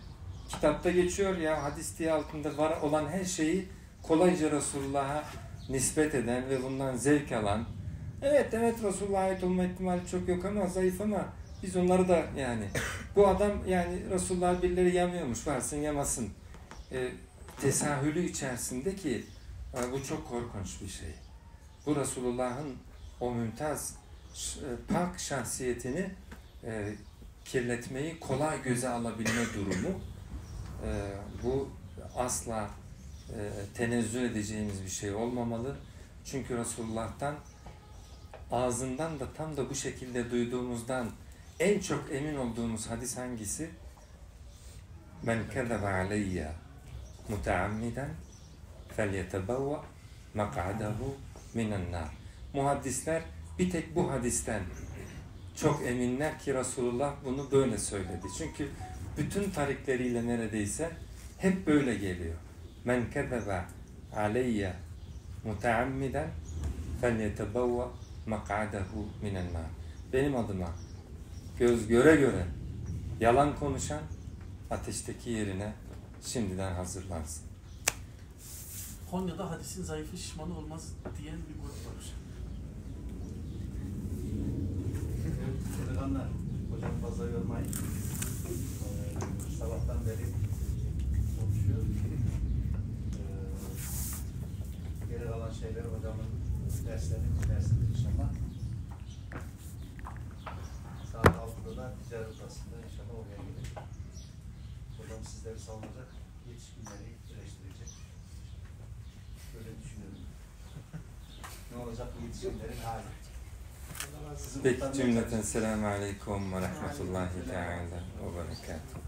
Kitapta geçiyor ya hadis diye altında var olan her şeyi kolayca Resulullah'a nispet eden ve bundan zevk alan evet evet Resulullah'a ait olma ihtimali çok yok ama zayıf ama biz onları da yani bu adam yani Resulullah birileri yamıyormuş varsın yamasın e, tesahülü içerisinde ki e, bu çok korkunç bir şey. Bu Resulullah'ın o mümtaz e, pak şahsiyetini e, kirletmeyi kolay göze alabilme durumu e, bu asla e, tenezzül edeceğimiz bir şey olmamalı. Çünkü Resulullah'tan ağzından da tam da bu şekilde duyduğumuzdan en çok emin olduğumuz hadis hangisi? Men kezebe aleyye muteammiden felyetebevve mak'adahu minen nar. Muhaddisler bir tek bu hadisten çok eminler ki Resulullah bunu böyle söyledi. Çünkü bütün tarikleriyle neredeyse hep böyle geliyor. Men kezebe aleyye muteammiden felyetebevve mak'adahu minen nar. Benim adıma göz göre göre yalan konuşan ateşteki yerine şimdiden hazırlansın. Konya'da hadisin zayıfı şişmanı olmaz diyen bir grup var hocam. Delikanlar, hocam fazla yormayın. Sabahtan beri konuşuyor. Ee, geri kalan şeyler hocamın derslerini dinlersiniz inşallah. Saat 6'da da ticaret odasında inşallah oraya gelir. Hocam sizleri savunacak, yetişkinleri eleştirecek. Böyle düşünüyorum. ne olacak bu yetişkinlerin hali? Peki cümleten selamun aleyküm ve rahmetullahi teala ve berekatuhu.